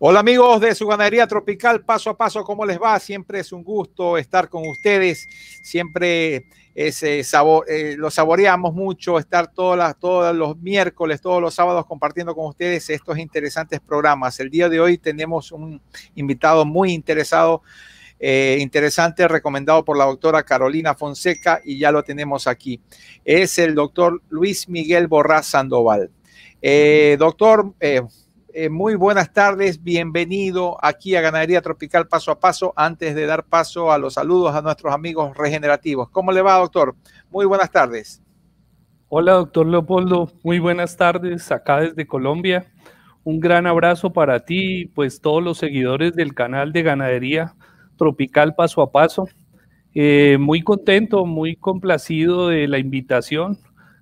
Hola amigos de su ganadería tropical, paso a paso, ¿cómo les va? Siempre es un gusto estar con ustedes, siempre ese sabor, eh, lo saboreamos mucho, estar todas todos los miércoles, todos los sábados compartiendo con ustedes estos interesantes programas. El día de hoy tenemos un invitado muy interesado, eh, interesante, recomendado por la doctora Carolina Fonseca y ya lo tenemos aquí. Es el doctor Luis Miguel Borrás Sandoval. Eh, doctor, eh, muy buenas tardes, bienvenido aquí a Ganadería Tropical Paso a Paso. Antes de dar paso a los saludos a nuestros amigos regenerativos. ¿Cómo le va, doctor? Muy buenas tardes. Hola, doctor Leopoldo. Muy buenas tardes acá desde Colombia. Un gran abrazo para ti y pues todos los seguidores del canal de Ganadería Tropical Paso a Paso. Eh, muy contento, muy complacido de la invitación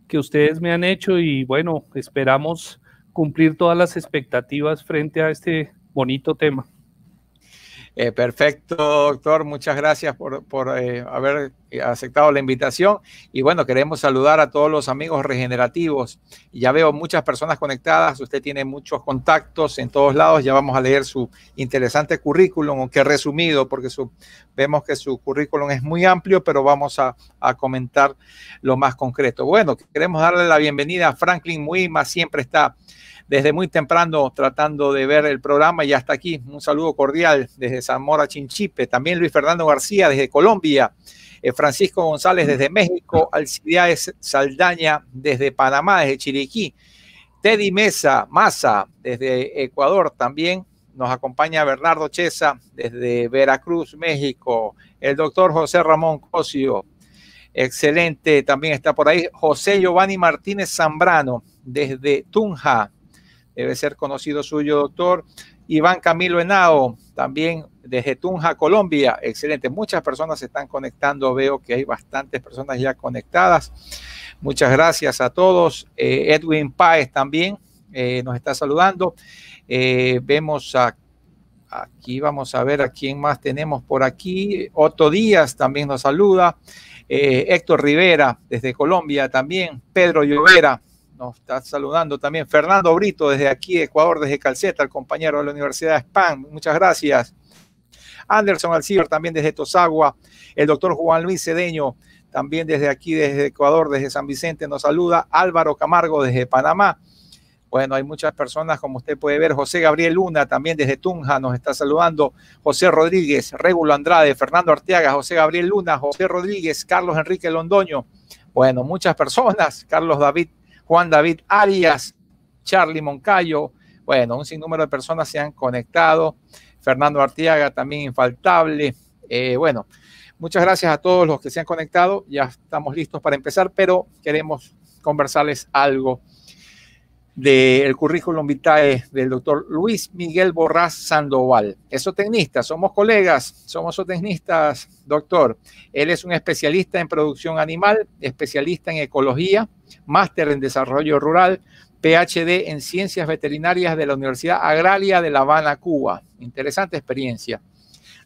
que ustedes me han hecho y bueno, esperamos cumplir todas las expectativas frente a este bonito tema. Eh, perfecto, doctor. Muchas gracias por, eh, haber aceptado la invitación. Y bueno, queremos saludar a todos los amigos regenerativos. Ya veo muchas personas conectadas. Usted tiene muchos contactos en todos lados. Ya vamos a leer su interesante currículum, aunque resumido, porque vemos que su currículum es muy amplio, pero vamos a, a comentar lo más concreto. Bueno, queremos darle la bienvenida a Franklin Muima. Siempre está desde muy temprano tratando de ver el programa y hasta aquí. Un saludo cordial desde Zamora Chinchipe. También Luis Fernando García desde Colombia. Eh, Francisco González desde México. Alcibiades Saldaña desde Panamá, desde Chiriquí. Teddy Mesa, Masa desde Ecuador también. Nos acompaña Bernardo Chesa desde Veracruz, México. El doctor José Ramón Cosio. Excelente, también está por ahí José Giovanni Martínez Zambrano desde Tunja, debe ser conocido suyo, doctor. Iván Camilo Henao, también desde Tunja, Colombia. Excelente. Muchas personas se están conectando. Veo que hay bastantes personas ya conectadas. Muchas gracias a todos. Eh, Edwin Páez también eh, nos está saludando. Eh, vemos aquí, vamos a ver a quién más tenemos por aquí. Otto Díaz también nos saluda. Héctor Rivera desde Colombia también. Pedro Llovera nos está saludando también Fernando Brito desde aquí, Ecuador, desde Calceta, el compañero de la Universidad de Spam. Muchas gracias. Anderson Alcibar también desde Tosagua. El doctor Juan Luis Cedeño también desde aquí, desde Ecuador, desde San Vicente, nos saluda. Álvaro Camargo desde Panamá. Bueno, hay muchas personas, como usted puede ver. José Gabriel Luna también desde Tunja nos está saludando. José Rodríguez, Régulo Andrade, Fernando Arteaga, José Gabriel Luna, José Rodríguez, Carlos Enrique Londoño. Bueno, muchas personas. Carlos David Juan David Arias, Charlie Moncayo, bueno, un sinnúmero de personas se han conectado. Fernando Artiaga también infaltable. Eh, bueno, muchas gracias a todos los que se han conectado. Ya estamos listos para empezar, pero queremos conversarles algo del currículum vitae del doctor Luis Miguel Borrás Sandoval. Es zootecnista, somos colegas, somos zootecnistas, doctor. Él es un especialista en producción animal, especialista en ecología, máster en desarrollo rural, PhD en ciencias veterinarias de la Universidad Agraria de La Habana, Cuba. Interesante experiencia.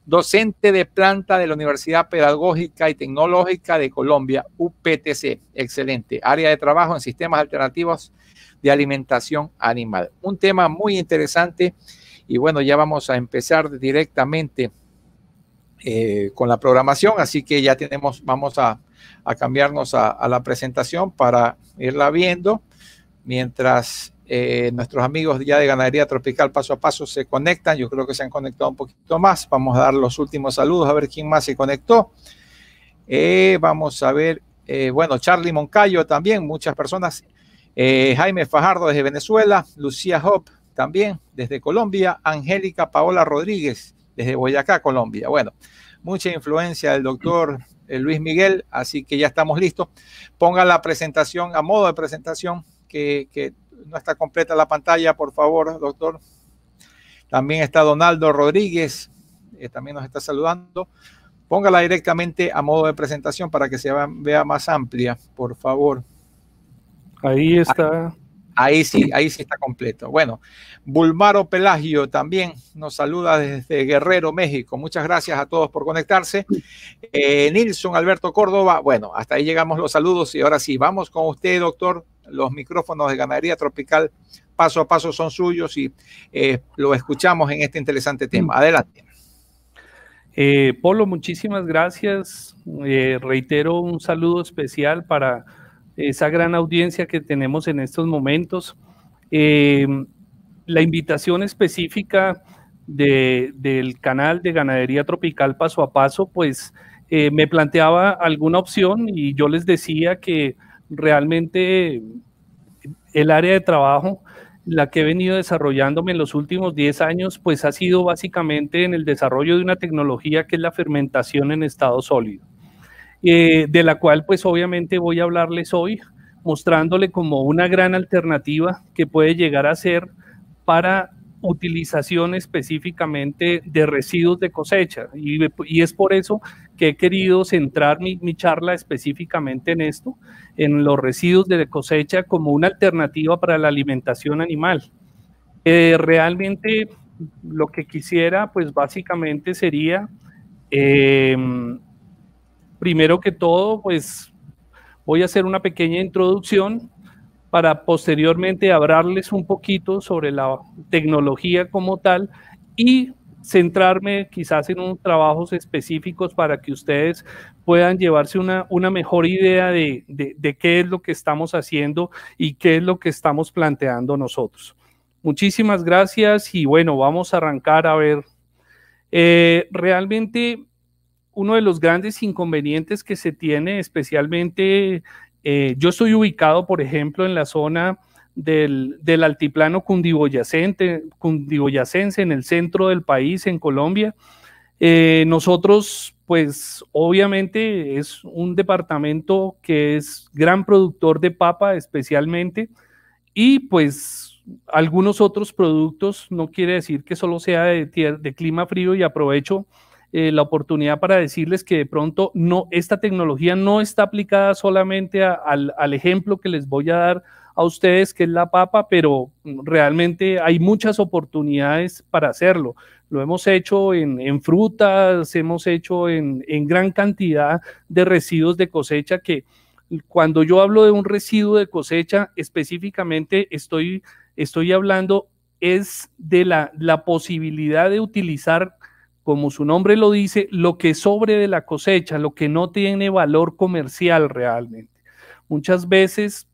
Docente de planta de la Universidad Pedagógica y Tecnológica de Colombia, UPTC. Excelente. Área de trabajo en sistemas alternativos de alimentación animal. Un tema muy interesante y bueno, ya vamos a empezar directamente eh, con la programación, así que ya tenemos, vamos a, cambiarnos a, la presentación para irla viendo mientras eh, nuestros amigos ya de Ganadería Tropical paso a paso se conectan. Yo creo que se han conectado un poquito más. Vamos a dar los últimos saludos a ver quién más se conectó. Eh, vamos a ver, bueno, Charlie Moncayo también, muchas personas. Eh, Jaime Fajardo desde Venezuela, Lucía Hop también desde Colombia, Angélica Paola Rodríguez desde Boyacá, Colombia. Bueno, mucha influencia del doctor eh, Luis Miguel, así que ya estamos listos. Ponga la presentación a modo de presentación, que, no está completa la pantalla, por favor, doctor. También está Donaldo Rodríguez, eh, también nos está saludando. Póngala directamente a modo de presentación para que se vea más amplia, por favor. Ahí está. Ahí sí, ahí sí está completo. Bueno, Bulmaro Pelagio también nos saluda desde Guerrero, México. Muchas gracias a todos por conectarse. Eh, Nilson Alberto Córdoba, bueno, hasta ahí llegamos los saludos y ahora sí, vamos con usted, doctor los micrófonos de ganadería tropical paso a paso son suyos y eh, lo escuchamos en este interesante tema. Adelante. Eh, Polo, muchísimas gracias. Eh, reitero un saludo especial para esa gran audiencia que tenemos en estos momentos. la invitación específica del canal de Ganadería Tropical Paso a Paso, pues me planteaba alguna opción y yo les decía que realmente el área de trabajo la que he venido desarrollándome en los últimos 10 años, pues ha sido básicamente en el desarrollo de una tecnología que es la fermentación en estado sólido, eh, de la cual pues obviamente voy a hablarles hoy, mostrándole como una gran alternativa que puede llegar a ser para utilización específicamente de residuos de cosecha. Y, es por eso que he querido centrar mi, charla específicamente en esto, en los residuos de cosecha como una alternativa para la alimentación animal. Eh, realmente lo que quisiera, pues básicamente sería, em, primero que todo, pues voy a hacer una pequeña introducción para posteriormente hablarles un poquito sobre la tecnología como tal y centrarme quizás en unos trabajos específicos para que ustedes puedan llevarse una, una mejor idea de, de, qué es lo que estamos haciendo y qué es lo que estamos planteando nosotros. Muchísimas gracias y bueno, vamos a arrancar a ver. Eh, realmente uno de los grandes inconvenientes que se tiene, especialmente eh, yo estoy ubicado, por ejemplo, en la zona del, altiplano cundiboyacense, en el centro del país, en Colombia. Eh, nosotros, pues obviamente es un departamento que es gran productor de papa especialmente y pues algunos otros productos, no quiere decir que solo sea de, de clima frío y aprovecho eh, la oportunidad para decirles que de pronto no, esta tecnología no está aplicada solamente al, ejemplo que les voy a dar a ustedes, que es la papa, pero realmente hay muchas oportunidades para hacerlo. Lo hemos hecho en, frutas, hemos hecho en, gran cantidad de residuos de cosecha que cuando yo hablo de un residuo de cosecha, específicamente estoy, estoy hablando es de la, la posibilidad de utilizar como su nombre lo dice, lo que sobre de la cosecha, lo que no tiene valor comercial realmente. Muchas veces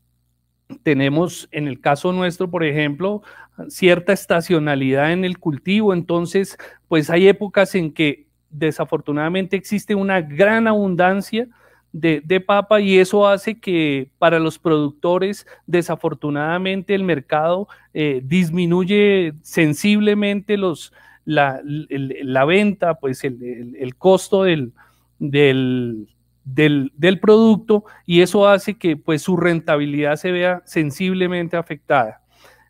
tenemos, en el caso nuestro, por ejemplo, cierta estacionalidad en el cultivo, entonces, pues hay épocas en que desafortunadamente existe una gran abundancia de, papa y eso hace que para los productores desafortunadamente el mercado eh, disminuye sensiblemente los, la, la venta, pues el, el, costo del, del, del, producto y eso hace que pues su rentabilidad se vea sensiblemente afectada.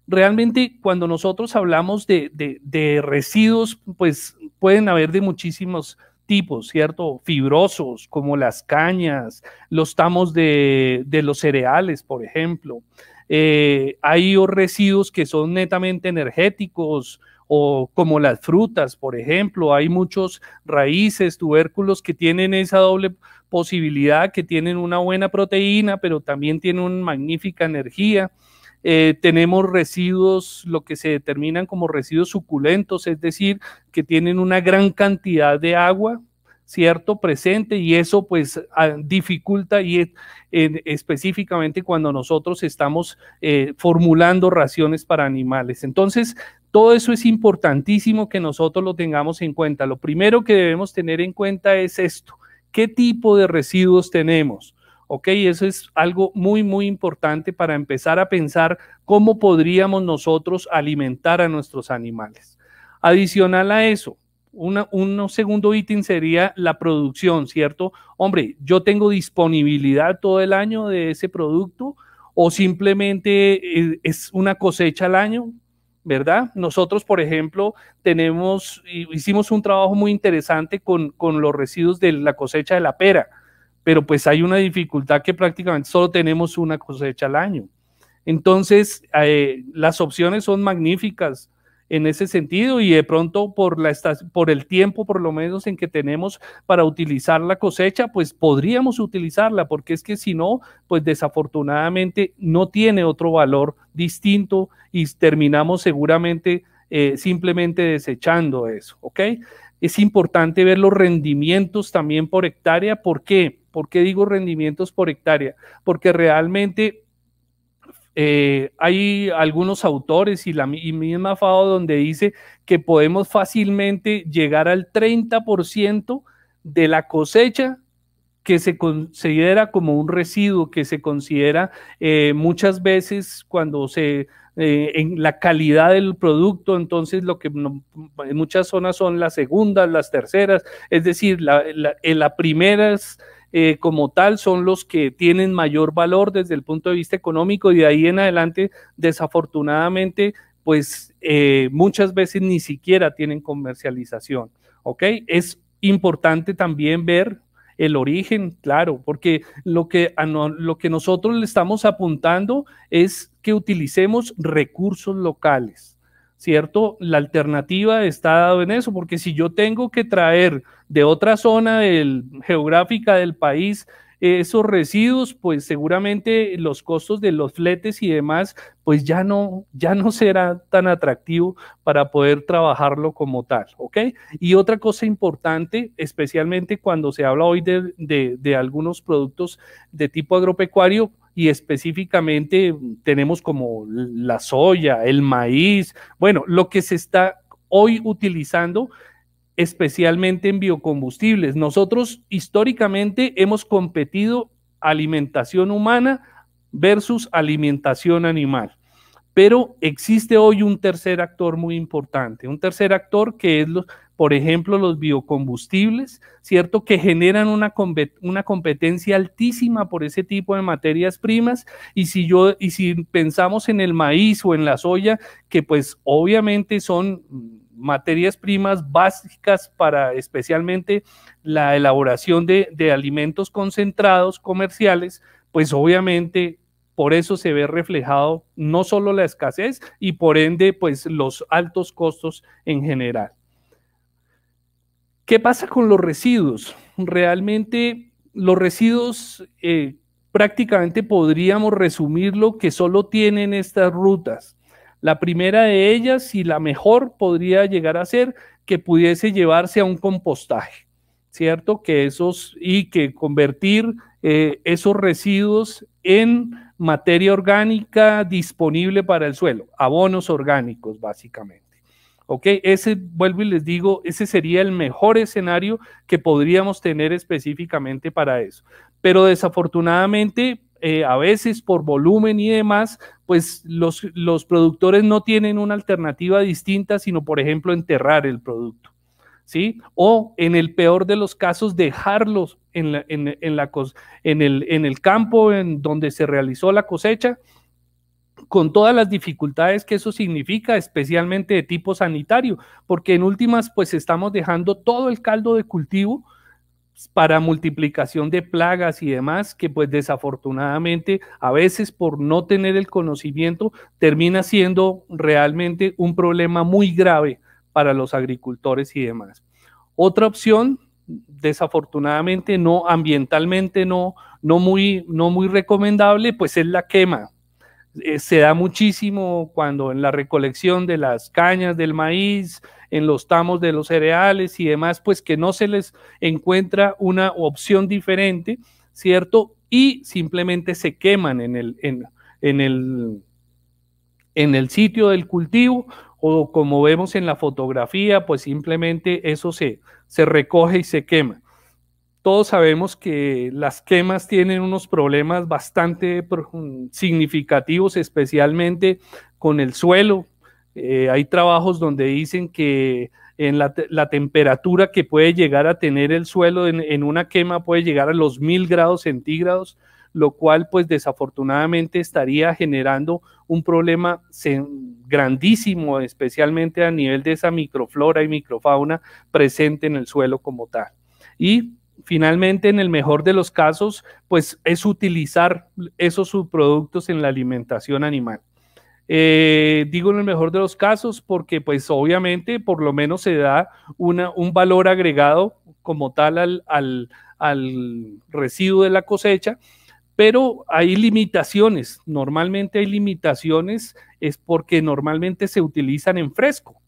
Realmente cuando nosotros hablamos de, de, residuos, pues pueden haber de muchísimos tipos, ¿cierto? Fibrosos, como las cañas, los tamos de, de los cereales, por ejemplo. Eh, hay residuos que son netamente energéticos, o como las frutas, por ejemplo, hay muchos raíces, tubérculos que tienen esa doble posibilidad, que tienen una buena proteína, pero también tienen una magnífica energía. Eh, tenemos residuos, lo que se determinan como residuos suculentos, es decir, que tienen una gran cantidad de agua, ¿cierto? Presente y eso pues dificulta y específicamente cuando nosotros estamos eh, formulando raciones para animales. Entonces, todo eso es importantísimo que nosotros lo tengamos en cuenta. Lo primero que debemos tener en cuenta es esto. ¿Qué tipo de residuos tenemos? ¿ok? Eso es algo muy, muy importante para empezar a pensar cómo podríamos nosotros alimentar a nuestros animales. Adicional a eso, un segundo ítem sería la producción, ¿cierto? Hombre, yo tengo disponibilidad todo el año de ese producto o simplemente eh, es una cosecha al año, ¿verdad? Nosotros, por ejemplo, tenemos, hicimos un trabajo muy interesante con, los residuos de la cosecha de la pera, pero pues hay una dificultad que prácticamente solo tenemos una cosecha al año. Entonces, eh, las opciones son magníficas en ese sentido y de pronto por, la, por el tiempo por lo menos en que tenemos para utilizar la cosecha, pues podríamos utilizarla porque es que si no, pues desafortunadamente no tiene otro valor distinto y terminamos seguramente eh, simplemente desechando eso, ¿ok? Es importante ver los rendimientos también por hectárea. ¿Por qué? ¿Por qué digo rendimientos por hectárea? Porque realmente eh, hay algunos autores y la misma FAO donde dice que podemos fácilmente llegar al 30% de la cosecha que se considera como un residuo, que se considera eh, muchas veces cuando se eh, en la calidad del producto, entonces lo que en muchas zonas son las segundas, las terceras, es decir, la, la, primeras eh, como tal son los que tienen mayor valor desde el punto de vista económico y de ahí en adelante, desafortunadamente, pues eh, muchas veces ni siquiera tienen comercialización. ¿Ok? Es importante también ver el origen, claro, porque lo que, lo que nosotros le estamos apuntando es que utilicemos recursos locales. ¿Cierto? La alternativa está dado en eso, porque si yo tengo que traer de otra zona geográfica del país esos residuos, pues seguramente los costos de los fletes y demás, pues ya no, ya no será tan atractivo para poder trabajarlo como tal, ¿ok? Y otra cosa importante, especialmente cuando se habla hoy de, de algunos productos de tipo agropecuario, y específicamente tenemos como la soya, el maíz, bueno, lo que se está hoy utilizando especialmente en biocombustibles. Nosotros históricamente hemos competido alimentación humana versus alimentación animal. Pero existe hoy un tercer actor muy importante, un tercer actor que es los, por ejemplo, los biocombustibles, ¿cierto? Que generan una, una competencia altísima por ese tipo de materias primas. Y si yo, y si pensamos en el maíz o en la soya, que pues obviamente son materias primas básicas para especialmente la elaboración de, de alimentos concentrados comerciales, pues obviamente por eso se ve reflejado no solo la escasez y por ende pues los altos costos en general. ¿Qué pasa con los residuos? Realmente los residuos eh, prácticamente podríamos resumirlo que solo tienen estas rutas. La primera de ellas y la mejor podría llegar a ser que pudiese llevarse a un compostaje, ¿cierto? Que esos y que convertir eh, esos residuos en materia orgánica disponible para el suelo, abonos orgánicos básicamente. ¿Ok? Ese, vuelvo y les digo, ese sería el mejor escenario que podríamos tener específicamente para eso. Pero desafortunadamente, eh, a veces por volumen y demás, pues los, los productores no tienen una alternativa distinta, sino por ejemplo enterrar el producto. ¿Sí? O en el peor de los casos, dejarlos en, la, en, en, la, en, el, en el campo en donde se realizó la cosecha con todas las dificultades que eso significa, especialmente de tipo sanitario, porque en últimas pues estamos dejando todo el caldo de cultivo para multiplicación de plagas y demás, que pues desafortunadamente a veces por no tener el conocimiento termina siendo realmente un problema muy grave para los agricultores y demás. Otra opción, desafortunadamente no ambientalmente no, no, muy, no muy recomendable, pues es la quema eh, se da muchísimo cuando en la recolección de las cañas del maíz, en los tamos de los cereales y demás, pues que no se les encuentra una opción diferente, ¿cierto? Y simplemente se queman en el, en, en el, en el sitio del cultivo o como vemos en la fotografía, pues simplemente eso se, se recoge y se quema todos sabemos que las quemas tienen unos problemas bastante significativos, especialmente con el suelo. Eh, hay trabajos donde dicen que en la, temperatura que puede llegar a tener el suelo en, una quema puede llegar a los mil grados centígrados, lo cual pues desafortunadamente estaría generando un problema grandísimo, especialmente a nivel de esa microflora y microfauna presente en el suelo como tal. Y finalmente, en el mejor de los casos, pues es utilizar esos subproductos en la alimentación animal. Eh, digo en el mejor de los casos porque pues obviamente por lo menos se da una, un valor agregado como tal al, al, al residuo de la cosecha, pero hay limitaciones. Normalmente hay limitaciones es porque normalmente se utilizan en fresco,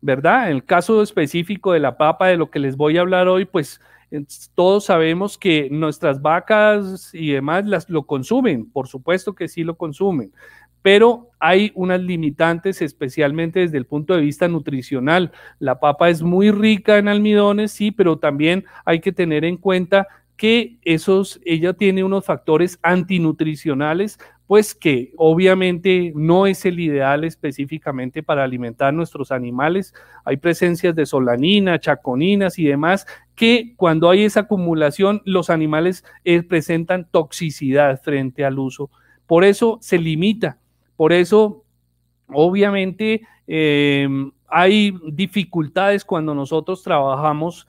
¿verdad? En el caso específico de la papa, de lo que les voy a hablar hoy, pues todos sabemos que nuestras vacas y demás las, lo consumen, por supuesto que sí lo consumen, pero hay unas limitantes, especialmente desde el punto de vista nutricional. La papa es muy rica en almidones, sí, pero también hay que tener en cuenta que esos, ella tiene unos factores antinutricionales, pues que obviamente no es el ideal específicamente para alimentar nuestros animales. Hay presencias de solanina, chaconinas y demás que cuando hay esa acumulación los animales eh, presentan toxicidad frente al uso. Por eso se limita, por eso obviamente eh, hay dificultades cuando nosotros trabajamos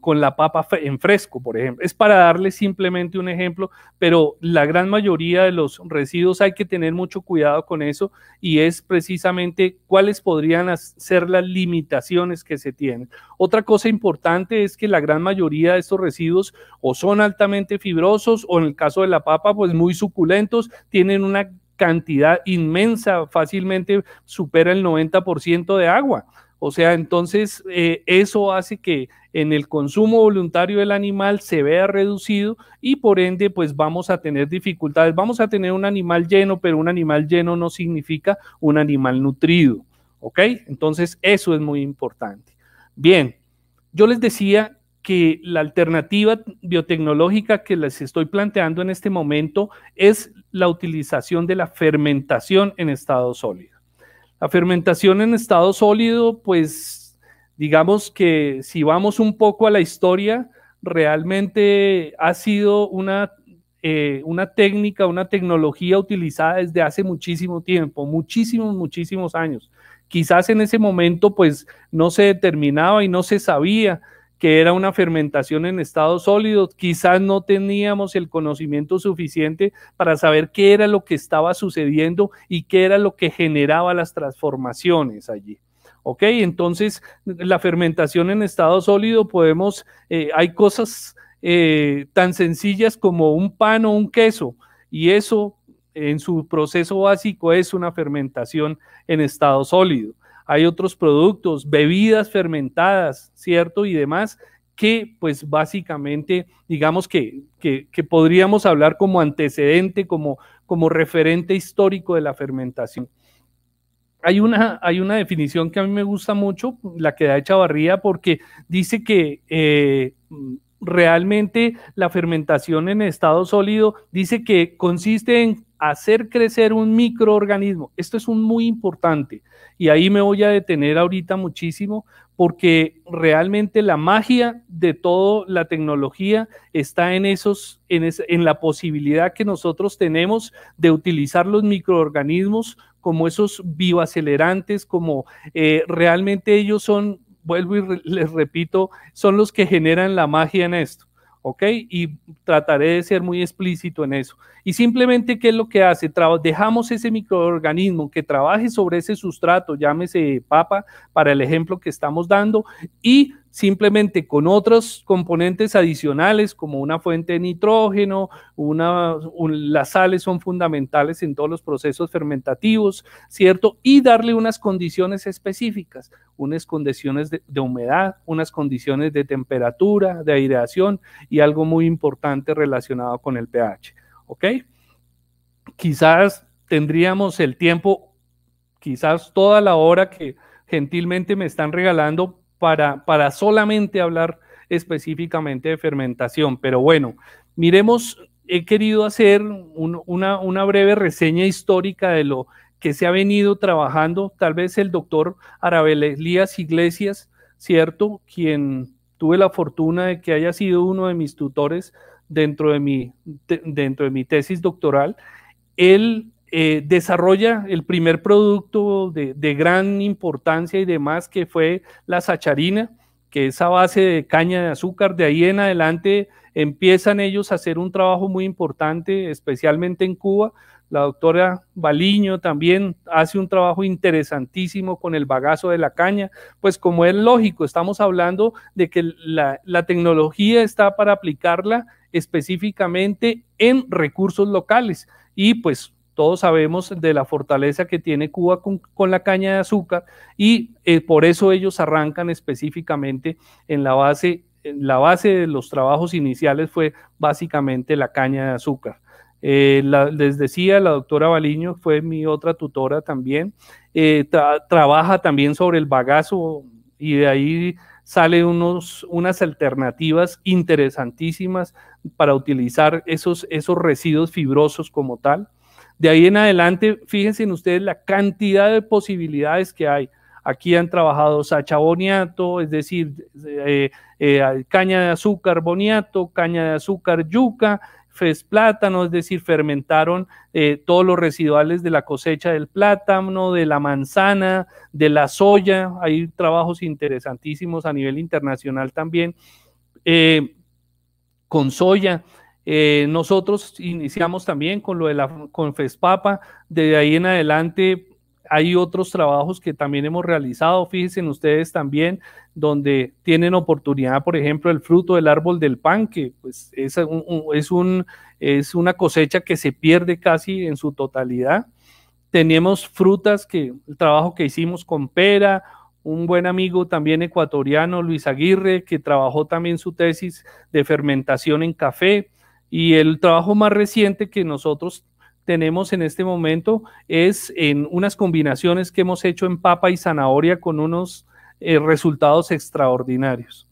con la papa en fresco, por ejemplo. Es para darle simplemente un ejemplo, pero la gran mayoría de los residuos hay que tener mucho cuidado con eso y es precisamente cuáles podrían ser las limitaciones que se tienen. Otra cosa importante es que la gran mayoría de estos residuos o son altamente fibrosos o en el caso de la papa, pues muy suculentos, tienen una cantidad inmensa, fácilmente supera el 90% de agua. O sea, entonces eh, eso hace que en el consumo voluntario del animal se vea reducido y por ende pues vamos a tener dificultades. Vamos a tener un animal lleno, pero un animal lleno no significa un animal nutrido. ¿Ok? Entonces eso es muy importante. Bien, yo les decía que la alternativa biotecnológica que les estoy planteando en este momento es la utilización de la fermentación en estado sólido. La fermentación en estado sólido, pues digamos que si vamos un poco a la historia, realmente ha sido una, eh, una técnica, una tecnología utilizada desde hace muchísimo tiempo, muchísimos, muchísimos años. Quizás en ese momento pues no se determinaba y no se sabía que era una fermentación en estado sólido. Quizás no teníamos el conocimiento suficiente para saber qué era lo que estaba sucediendo y qué era lo que generaba las transformaciones allí. ¿Ok? Entonces, la fermentación en estado sólido podemos, eh, hay cosas eh, tan sencillas como un pan o un queso y eso en su proceso básico es una fermentación en estado sólido hay otros productos, bebidas fermentadas, ¿cierto? Y demás, que pues básicamente digamos que, que, podríamos hablar como antecedente, como, como referente histórico de la fermentación. Hay una, hay una definición que a mí me gusta mucho, la que da Echavarría, porque dice que eh, realmente la fermentación en estado sólido dice que consiste en hacer crecer un microorganismo. Esto es muy importante y ahí me voy a detener ahorita muchísimo porque realmente la magia de toda la tecnología está en esos en, en la posibilidad que nosotros tenemos de utilizar los microorganismos como esos bioacelerantes, como eh, realmente ellos son, vuelvo y les repito, son los que generan la magia en esto. ¿Ok? Y trataré de ser muy explícito en eso. Y simplemente, ¿qué es lo que hace? dejamos ese microorganismo que trabaje sobre ese sustrato, llámese papa, para el ejemplo que estamos dando, y simplemente con otros componentes adicionales como una fuente de nitrógeno, una, las sales son fundamentales en todos los procesos fermentativos, ¿cierto? Y darle unas condiciones específicas, unas condiciones de, de humedad, unas condiciones de temperatura, de aireación y algo muy importante relacionado con el pH, ¿ok? Quizás tendríamos el tiempo, quizás toda la hora que gentilmente me están regalando para, para solamente hablar específicamente de fermentación. Pero bueno, miremos, he querido hacer una, una breve reseña histórica de lo que se ha venido trabajando. Tal vez el doctor Arabel Elías Iglesias, ¿cierto? Quien tuve la fortuna de que haya sido uno de mis tutores dentro de mi, dentro de mi tesis doctoral. Él eh, desarrolla el primer producto de, gran importancia y demás, que fue la sacharina, que es a base de caña de azúcar. De ahí en adelante empiezan ellos a hacer un trabajo muy importante, especialmente en Cuba, La doctora Baliño también hace un trabajo interesantísimo con el bagazo de la caña, pues como es lógico, estamos hablando de que la, la tecnología está para aplicarla específicamente en recursos locales. Y pues todos sabemos de la fortaleza que tiene Cuba con, la caña de azúcar y eh, por eso ellos arrancan específicamente en la base, en la base de los trabajos iniciales fue básicamente la caña de azúcar. Eh, les decía, la doctora Baliño fue mi otra tutora también, eh, trabaja también sobre el bagazo y de ahí salen unos, unas alternativas interesantísimas para utilizar esos, esos residuos fibrosos como tal. De ahí en adelante, fíjense en ustedes la cantidad de posibilidades que hay. Aquí han trabajado sacha boniato, es decir, eh, eh, caña de azúcar boniato, caña de azúcar yuca, fez plátano, es decir, fermentaron eh, todos los residuales de la cosecha del plátano, de la manzana, de la soya. Hay trabajos interesantísimos a nivel internacional también con soya. Eh, nosotros iniciamos también con lo de la con FESPAPA, de ahí en adelante hay otros trabajos que también hemos realizado, fíjense en ustedes también, donde tienen oportunidad, por ejemplo, el fruto del árbol del pan, que pues es, es, un, es una cosecha que se pierde casi en su totalidad. Tenemos frutas que el trabajo que hicimos con pera, un buen amigo también ecuatoriano, Luis Aguirre, que trabajó también su tesis de fermentación en café. Y el trabajo más reciente que nosotros tenemos en este momento es en unas combinaciones que hemos hecho en papa y zanahoria con unos eh, resultados extraordinarios.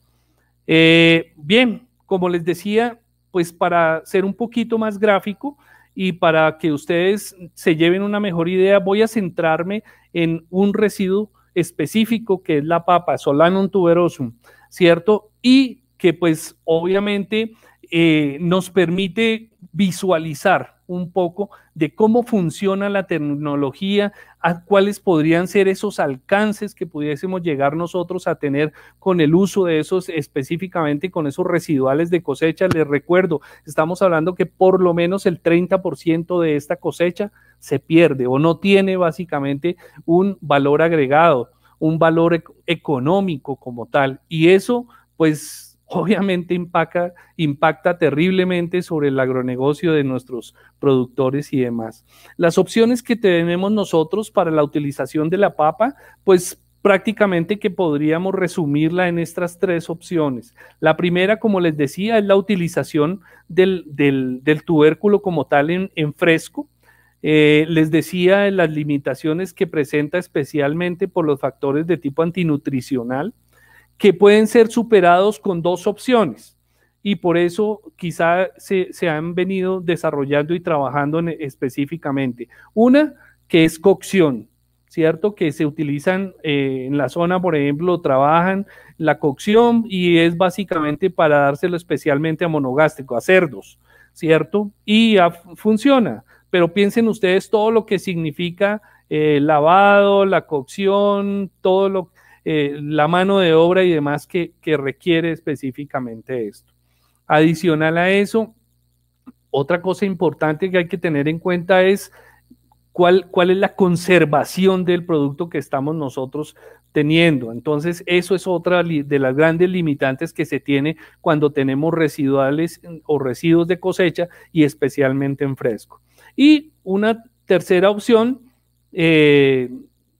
Eh, bien, como les decía, pues para ser un poquito más gráfico y para que ustedes se lleven una mejor idea, voy a centrarme en un residuo específico que es la papa, Solanum tuberosum, ¿cierto? Y que pues obviamente eh, nos permite visualizar un poco de cómo funciona la tecnología, a cuáles podrían ser esos alcances que pudiésemos llegar nosotros a tener con el uso de esos específicamente con esos residuales de cosecha. Les recuerdo, estamos hablando que por lo menos el 30% de esta cosecha se pierde o no tiene básicamente un valor agregado, un valor económico como tal. Y eso, pues obviamente impacta, terriblemente sobre el agronegocio de nuestros productores y demás. Las opciones que tenemos nosotros para la utilización de la papa, pues prácticamente que podríamos resumirla en estas tres opciones. La primera, como les decía, es la utilización del, tubérculo como tal en, fresco. Eh, les decía las limitaciones que presenta especialmente por los factores de tipo antinutricional que pueden ser superados con dos opciones. Y por eso quizá se, han venido desarrollando y trabajando específicamente. Una, que es cocción, ¿cierto? Que se utilizan eh, en la zona, por ejemplo, trabajan la cocción y es básicamente para dárselo especialmente a monogástrico, a cerdos, ¿cierto? Y funciona. Pero piensen ustedes todo lo que significa eh, lavado, la cocción, todo lo eh, la mano de obra y demás que, requiere específicamente esto. Adicional a eso, otra cosa importante que hay que tener en cuenta es cuál, cuál es la conservación del producto que estamos nosotros teniendo. Entonces, eso es otra de las grandes limitantes que se tiene cuando tenemos residuales o residuos de cosecha y especialmente en fresco. Y una tercera opción eh,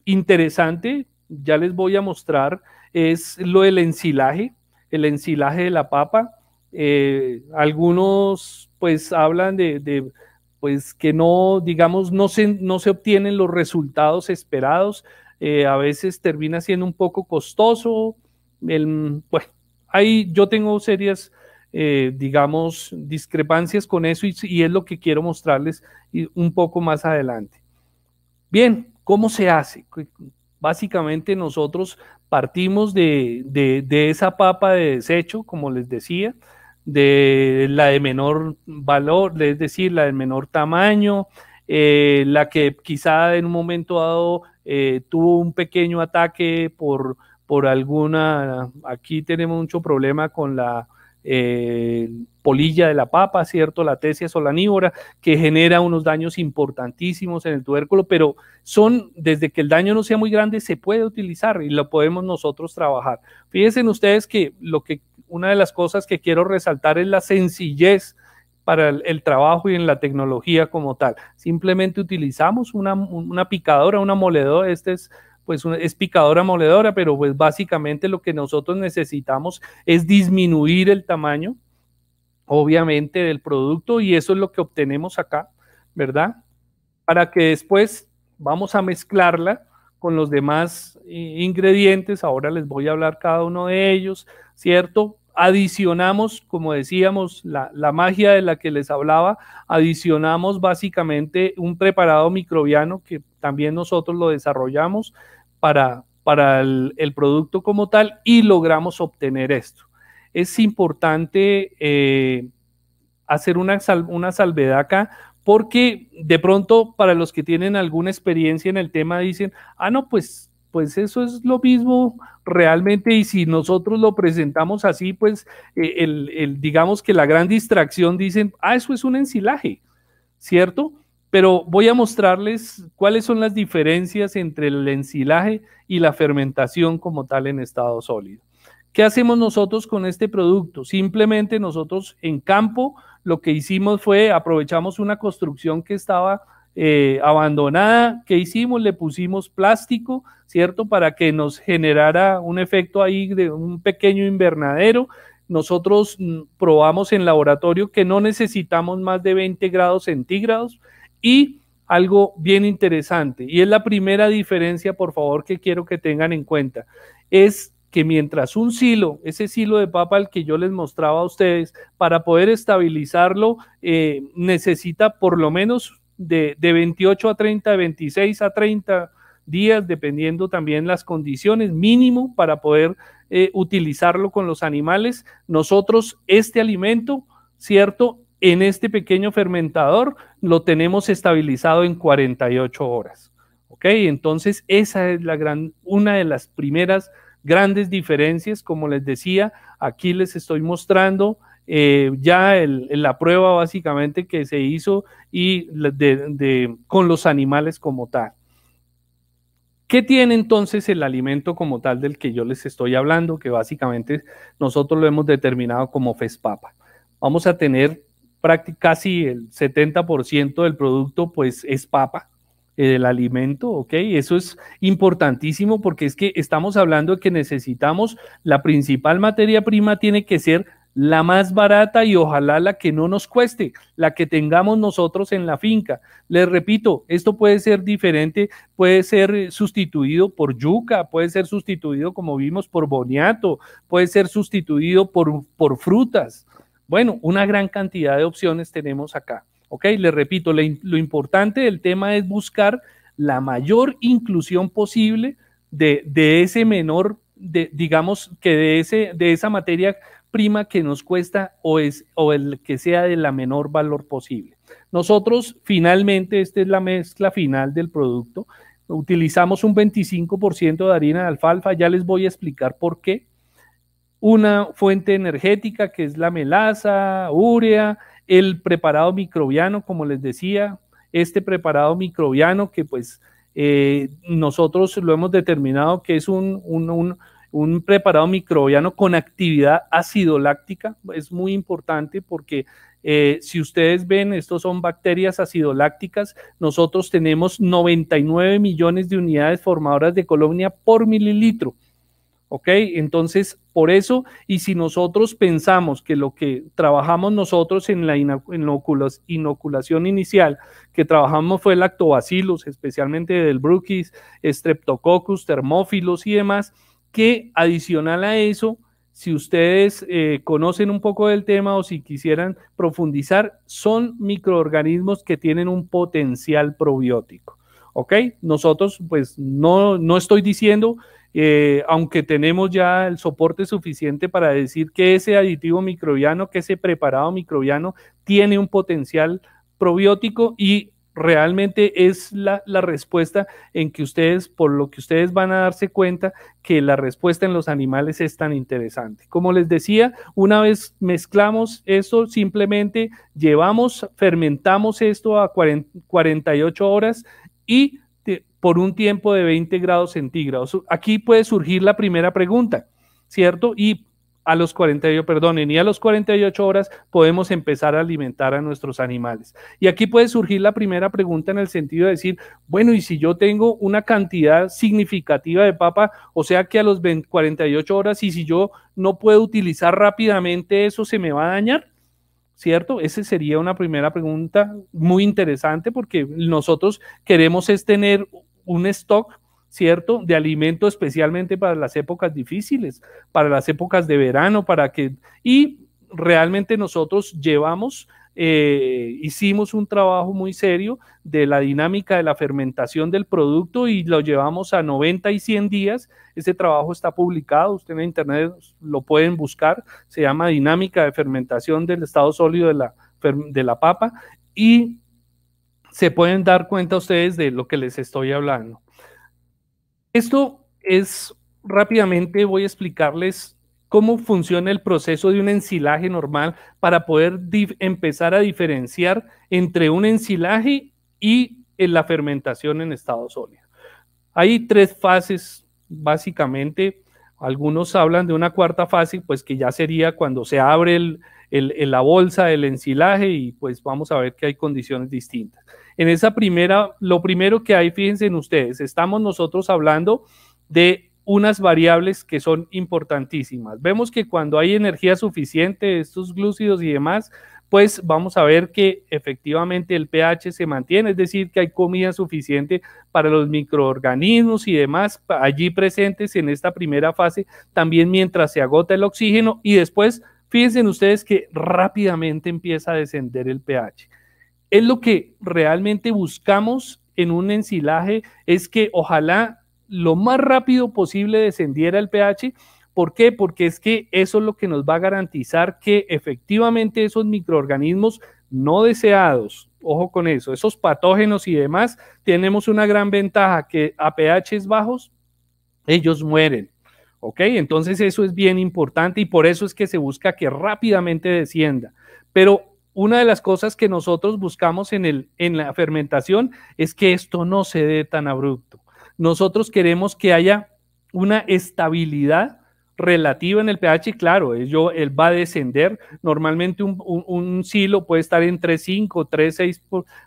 interesante ya les voy a mostrar es lo del ensilaje, el ensilaje de la papa. Eh, algunos pues hablan de, pues que no, digamos, no se, no se obtienen los resultados esperados. Eh, a veces termina siendo un poco costoso. El, bueno, ahí yo tengo serias, eh, digamos, discrepancias con eso y, y es lo que quiero mostrarles un poco más adelante. Bien, ¿cómo se hace? Básicamente nosotros partimos de, esa papa de desecho, como les decía, de la de menor valor, es decir, la de menor tamaño, eh, la que quizá en un momento dado eh, tuvo un pequeño ataque por, por alguna, aquí tenemos mucho problema con la, eh, polilla de la papa, ¿cierto? La tesia solanívora, que genera unos daños importantísimos en el tubérculo, pero son, desde que el daño no sea muy grande, se puede utilizar y lo podemos nosotros trabajar. Fíjense ustedes que lo que una de las cosas que quiero resaltar es la sencillez para el, trabajo y en la tecnología como tal. Simplemente utilizamos una, una picadora, una moledora, este es pues es picadora moledora, pero pues básicamente lo que nosotros necesitamos es disminuir el tamaño, obviamente, del producto y eso es lo que obtenemos acá, ¿verdad? Para que después vamos a mezclarla con los demás eh, ingredientes, ahora les voy a hablar cada uno de ellos, ¿cierto? Adicionamos, como decíamos, la, la magia de la que les hablaba, adicionamos básicamente un preparado microbiano que también nosotros lo desarrollamos para, para el, producto como tal y logramos obtener esto. Es importante eh, hacer una, una salvedad acá porque de pronto para los que tienen alguna experiencia en el tema dicen, ah, no, pues, pues eso es lo mismo realmente y si nosotros lo presentamos así, pues eh, el, digamos que la gran distracción dicen, ah, eso es un ensilaje, ¿cierto? pero voy a mostrarles cuáles son las diferencias entre el ensilaje y la fermentación como tal en estado sólido. ¿Qué hacemos nosotros con este producto? Simplemente nosotros en campo lo que hicimos fue aprovechamos una construcción que estaba eh, abandonada. ¿Qué hicimos? Le pusimos plástico, ¿cierto? Para que nos generara un efecto ahí de un pequeño invernadero. Nosotros mm, probamos en laboratorio que no necesitamos más de 20 grados centígrados y algo bien interesante, y es la primera diferencia, por favor, que quiero que tengan en cuenta, es que mientras un silo, ese silo de papa al que yo les mostraba a ustedes, para poder estabilizarlo, eh, necesita por lo menos de, 28 a 30, de 26 a 30 días, dependiendo también las condiciones, mínimo para poder eh, utilizarlo con los animales. Nosotros, este alimento, ¿cierto? en este pequeño fermentador lo tenemos estabilizado en 48 horas. ¿Ok? Entonces, esa es la gran, una de las primeras grandes diferencias. Como les decía, aquí les estoy mostrando eh, ya la prueba básicamente que se hizo y con los animales como tal. ¿Qué tiene entonces el alimento como tal del que yo les estoy hablando? Que básicamente nosotros lo hemos determinado como FESPAPA. Vamos a tener casi el 70% del producto pues es papa, el alimento, ¿ok? Eso es importantísimo porque es que estamos hablando de que necesitamos, la principal materia prima tiene que ser la más barata y ojalá la que no nos cueste, la que tengamos nosotros en la finca. Les repito, esto puede ser diferente, puede ser sustituido por yuca, puede ser sustituido, como vimos, por boniato, puede ser sustituido por, por frutas, bueno, una gran cantidad de opciones tenemos acá. ¿Ok? Le repito, lo importante del tema es buscar la mayor inclusión posible de, ese menor, de, digamos que de, ese, de esa materia prima que nos cuesta o, es, o el que sea de la menor valor posible. Nosotros finalmente, esta es la mezcla final del producto, utilizamos un 25% de harina de alfalfa, ya les voy a explicar por qué. Una fuente energética que es la melaza, urea, el preparado microbiano, como les decía, este preparado microbiano que pues eh, nosotros lo hemos determinado que es un, un, preparado microbiano con actividad acidoláctica, es muy importante porque eh, si ustedes ven, estos son bacterias acidolácticas. Nosotros tenemos 99 millones de unidades formadoras de colonia por mililitro. ¿Ok? Entonces, por eso, y si nosotros pensamos que lo que trabajamos nosotros en la inoculación inicial, que trabajamos fue lactobacillus, especialmente del Brookis, Streptococcus, termófilos y demás, que adicional a eso, si ustedes eh, conocen un poco del tema o si quisieran profundizar, son microorganismos que tienen un potencial probiótico. ¿Ok? Nosotros, pues, no, no estoy diciendo eh, aunque tenemos ya el soporte suficiente para decir que ese aditivo microbiano, que ese preparado microbiano tiene un potencial probiótico y realmente es la, respuesta en que ustedes, por lo que ustedes van a darse cuenta que la respuesta en los animales es tan interesante. Como les decía, una vez mezclamos esto, simplemente llevamos, fermentamos esto a 48 horas y por un tiempo de 20 grados centígrados. Aquí puede surgir la primera pregunta, ¿cierto? Y a los 48, perdonen, y a los 48 horas podemos empezar a alimentar a nuestros animales. Y aquí puede surgir la primera pregunta en el sentido de decir, bueno, y si yo tengo una cantidad significativa de papa, o sea que a los 48 horas, y si yo no puedo utilizar rápidamente eso, ¿se me va a dañar? ¿Cierto? Esa sería una primera pregunta muy interesante porque nosotros queremos es tener un stock ¿cierto? De alimento especialmente para las épocas difíciles, para las épocas de verano, para que... Y realmente nosotros llevamos, eh, hicimos un trabajo muy serio de la dinámica de la fermentación del producto y lo llevamos a 90 y 100 días. Ese trabajo está publicado, usted en internet lo pueden buscar, se llama Dinámica de Fermentación del Estado Sólido de la, de la Papa y se pueden dar cuenta ustedes de lo que les estoy hablando. Esto es rápidamente, voy a explicarles cómo funciona el proceso de un ensilaje normal para poder empezar a diferenciar entre un ensilaje y la fermentación en estado sólido. Hay tres fases, básicamente. Algunos hablan de una cuarta fase, pues que ya sería cuando se abre la bolsa del ensilaje y pues vamos a ver que hay condiciones distintas. En esa primera, lo primero que hay, fíjense en ustedes, estamos nosotros hablando de unas variables que son importantísimas. Vemos que cuando hay energía suficiente, estos glúcidos y demás, pues vamos a ver que efectivamente el pH se mantiene, es decir, que hay comida suficiente para los microorganismos y demás allí presentes en esta primera fase, también mientras se agota el oxígeno y después, fíjense en ustedes que rápidamente empieza a descender el pH es lo que realmente buscamos en un ensilaje, es que ojalá lo más rápido posible descendiera el pH. ¿Por qué? Porque es que eso es lo que nos va a garantizar que efectivamente esos microorganismos no deseados, ojo con eso, esos patógenos y demás, tenemos una gran ventaja que a pHs bajos ellos mueren. ¿Ok? Entonces eso es bien importante y por eso es que se busca que rápidamente descienda. Pero una de las cosas que nosotros buscamos en, el, en la fermentación es que esto no se dé tan abrupto. Nosotros queremos que haya una estabilidad relativa en el pH, claro, ello, él va a descender. Normalmente un, silo puede estar entre 5, 3, 6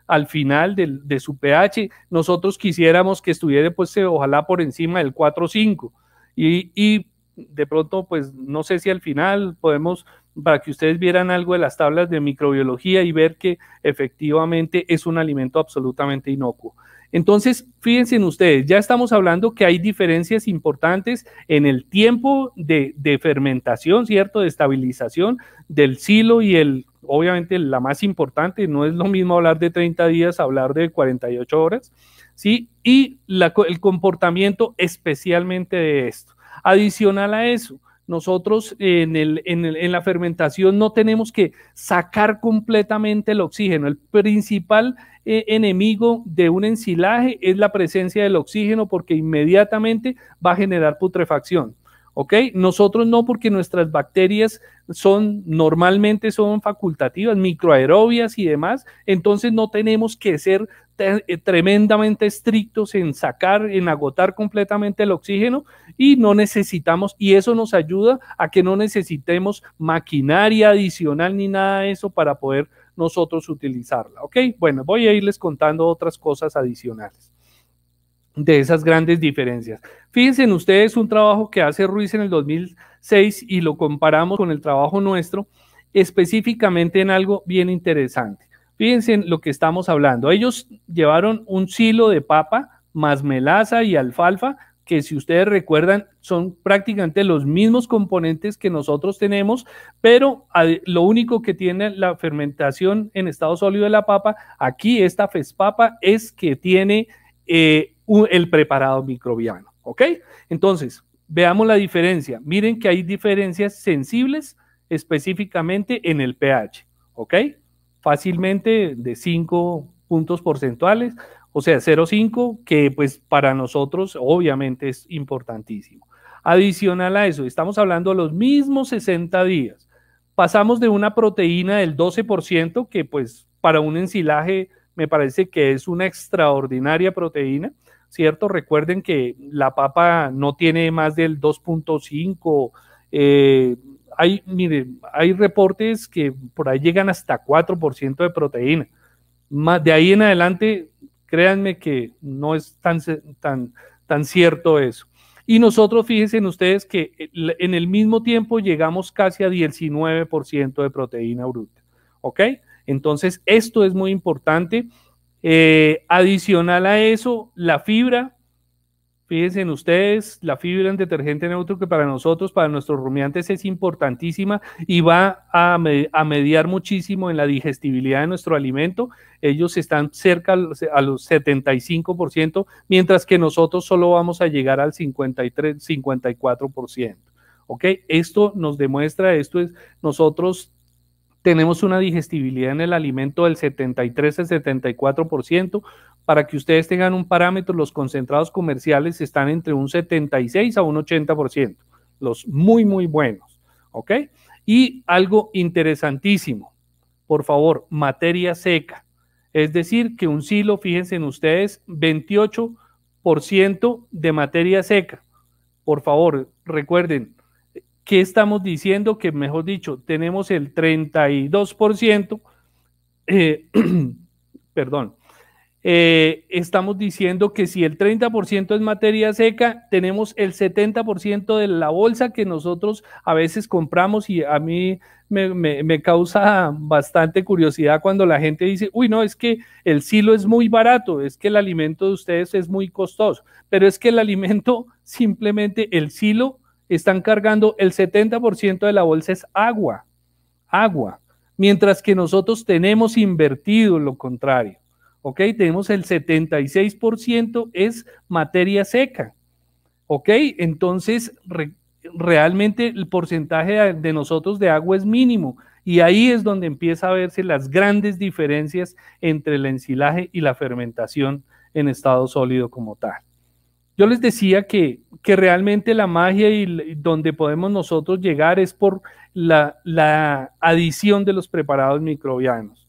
al final de, su pH. Nosotros quisiéramos que estuviera, pues, ojalá por encima del 4 5. Y, y de pronto, pues, no sé si al final podemos para que ustedes vieran algo de las tablas de microbiología y ver que efectivamente es un alimento absolutamente inocuo. Entonces, fíjense en ustedes, ya estamos hablando que hay diferencias importantes en el tiempo de, fermentación, ¿cierto? De estabilización del silo y el, obviamente la más importante, no es lo mismo hablar de 30 días, hablar de 48 horas, ¿sí? Y el comportamiento especialmente de esto. Adicional a eso, nosotros en, el, en, la fermentación no tenemos que sacar completamente el oxígeno. El principal eh, enemigo de un ensilaje es la presencia del oxígeno porque inmediatamente va a generar putrefacción. ¿Ok? Nosotros no, porque nuestras bacterias son normalmente son facultativas, microaerobias y demás, entonces no tenemos que ser eh, tremendamente estrictos en sacar, en agotar completamente el oxígeno y no necesitamos, y eso nos ayuda a que no necesitemos maquinaria adicional ni nada de eso para poder nosotros utilizarla, ¿ok? Bueno, voy a irles contando otras cosas adicionales de esas grandes diferencias. Fíjense en ustedes un trabajo que hace Ruiz en el 2006 y lo comparamos con el trabajo nuestro, específicamente en algo bien interesante. Fíjense en lo que estamos hablando. Ellos llevaron un silo de papa más melaza y alfalfa, que si ustedes recuerdan son prácticamente los mismos componentes que nosotros tenemos, pero lo único que tiene la fermentación en estado sólido de la papa, aquí esta FESPAPA, es que tiene eh, el preparado microbiano. ¿Ok? Entonces, veamos la diferencia. Miren que hay diferencias sensibles específicamente en el pH. ¿Ok? Fácilmente de 5 puntos porcentuales, o sea, 0,5, que pues para nosotros obviamente es importantísimo. Adicional a eso, estamos hablando de los mismos 60 días. Pasamos de una proteína del 12%, que pues para un ensilaje me parece que es una extraordinaria proteína, ¿cierto? Recuerden que la papa no tiene más del 2.5. Eh, hay, mire, hay reportes que por ahí llegan hasta 4% de proteína. Más de ahí en adelante, créanme que no es tan, tan, tan cierto eso. Y nosotros, fíjense en ustedes que en el mismo tiempo llegamos casi a 19% de proteína bruta. ¿Ok? Entonces, esto es muy importante. Eh, adicional a eso, la fibra. Fíjense en ustedes, la fibra en detergente neutro que para nosotros, para nuestros rumiantes es importantísima y va a, a mediar muchísimo en la digestibilidad de nuestro alimento. Ellos están cerca a los 75%, mientras que nosotros solo vamos a llegar al 53, 54%. ¿Ok? Esto nos demuestra, esto es, nosotros tenemos una digestibilidad en el alimento del 73 al 74%. Para que ustedes tengan un parámetro, los concentrados comerciales están entre un 76 a un 80%, los muy, muy buenos. ¿Ok? Y algo interesantísimo, por favor, materia seca. Es decir, que un silo, fíjense en ustedes, 28% de materia seca. Por favor, recuerden, ¿Qué estamos diciendo? Que mejor dicho, tenemos el 32%, eh, perdón, eh, estamos diciendo que si el 30% es materia seca, tenemos el 70% de la bolsa que nosotros a veces compramos y a mí me, me, causa bastante curiosidad cuando la gente dice, uy, no, es que el silo es muy barato, es que el alimento de ustedes es muy costoso, pero es que el alimento simplemente, el silo están cargando el 70% de la bolsa es agua, agua, mientras que nosotros tenemos invertido lo contrario. ¿Ok? Tenemos el 76% es materia seca. ¿Ok? Entonces, realmente el porcentaje de nosotros de agua es mínimo. Y ahí es donde empieza a verse las grandes diferencias entre el ensilaje y la fermentación en estado sólido como tal. Yo les decía que, que realmente la magia y, donde podemos nosotros llegar es por la, la adición de los preparados microbianos.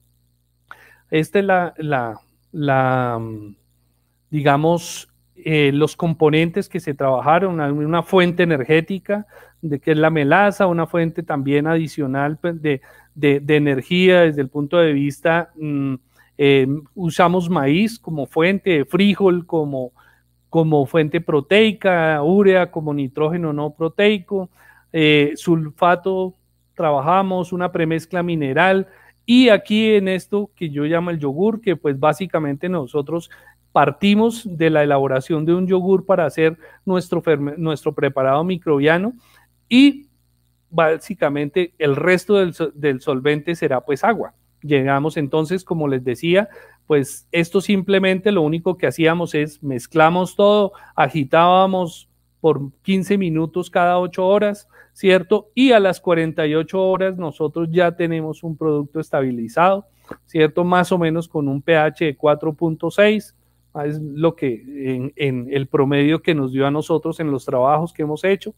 Esta es la, la, la digamos, eh, los componentes que se trabajaron, una, una, fuente energética, de que es la melaza, una fuente también adicional pues, de, de, de energía desde el punto de vista, mm, eh, usamos maíz como fuente, frijol como como fuente proteica, urea como nitrógeno no proteico, eh, sulfato, trabajamos una premezcla mineral y aquí en esto que yo llamo el yogur, que pues básicamente nosotros partimos de la elaboración de un yogur para hacer nuestro, nuestro preparado microbiano y básicamente el resto del, del solvente será pues agua. Llegamos entonces, como les decía, pues esto simplemente lo único que hacíamos es mezclamos todo, agitábamos por 15 minutos cada 8 horas, ¿cierto? Y a las 48 horas nosotros ya tenemos un producto estabilizado, ¿cierto? Más o menos con un pH de 4.6, es lo que en, el promedio que nos dio a nosotros en los trabajos que hemos hecho.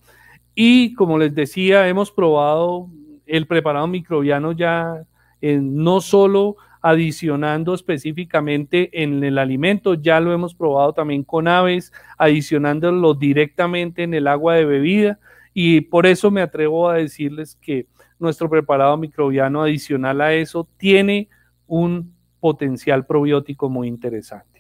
Y como les decía, hemos probado el preparado microbiano ya en no solo adicionando específicamente en el alimento. Ya lo hemos probado también con aves, adicionándolo directamente en el agua de bebida. Y por eso me atrevo a decirles que nuestro preparado microbiano adicional a eso tiene un potencial probiótico muy interesante.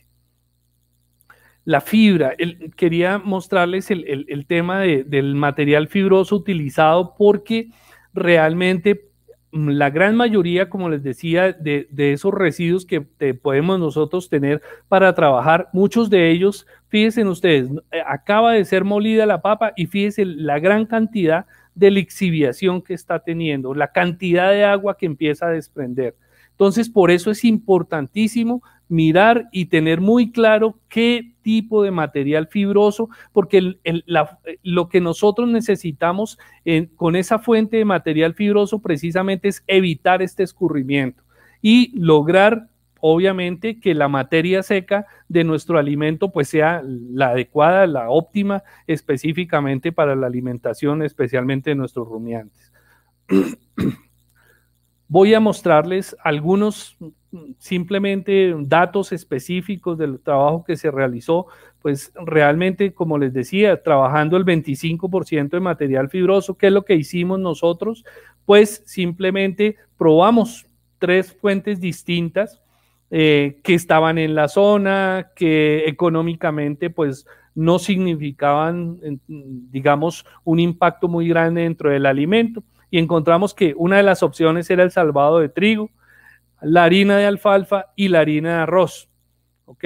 La fibra, quería mostrarles el, tema del material fibroso utilizado porque realmente la gran mayoría, como les decía, de, esos residuos que podemos nosotros tener para trabajar, muchos de ellos, fíjense ustedes, eh, acaba de ser molida la papa y fíjense la gran cantidad de lixiviación que está teniendo, la cantidad de agua que empieza a desprender. Entonces, por eso es importantísimo mirar y tener muy claro qué tipo de material fibroso, porque lo que nosotros necesitamos con esa fuente de material fibroso precisamente es evitar este escurrimiento y lograr obviamente que la materia seca de nuestro alimento pues sea la adecuada, la óptima específicamente para la alimentación, especialmente de nuestros rumiantes. Voy a mostrarles algunos simplemente datos específicos del trabajo que se realizó, pues realmente, como les decía, trabajando el 25% de material fibroso, ¿qué es lo que hicimos nosotros? Pues simplemente probamos tres fuentes distintas eh, que estaban en la zona, que económicamente pues no significaban, digamos, un impacto muy grande dentro del alimento. Y encontramos que una de las opciones era el salvado de trigo, la harina de alfalfa y la harina de arroz. ¿Ok?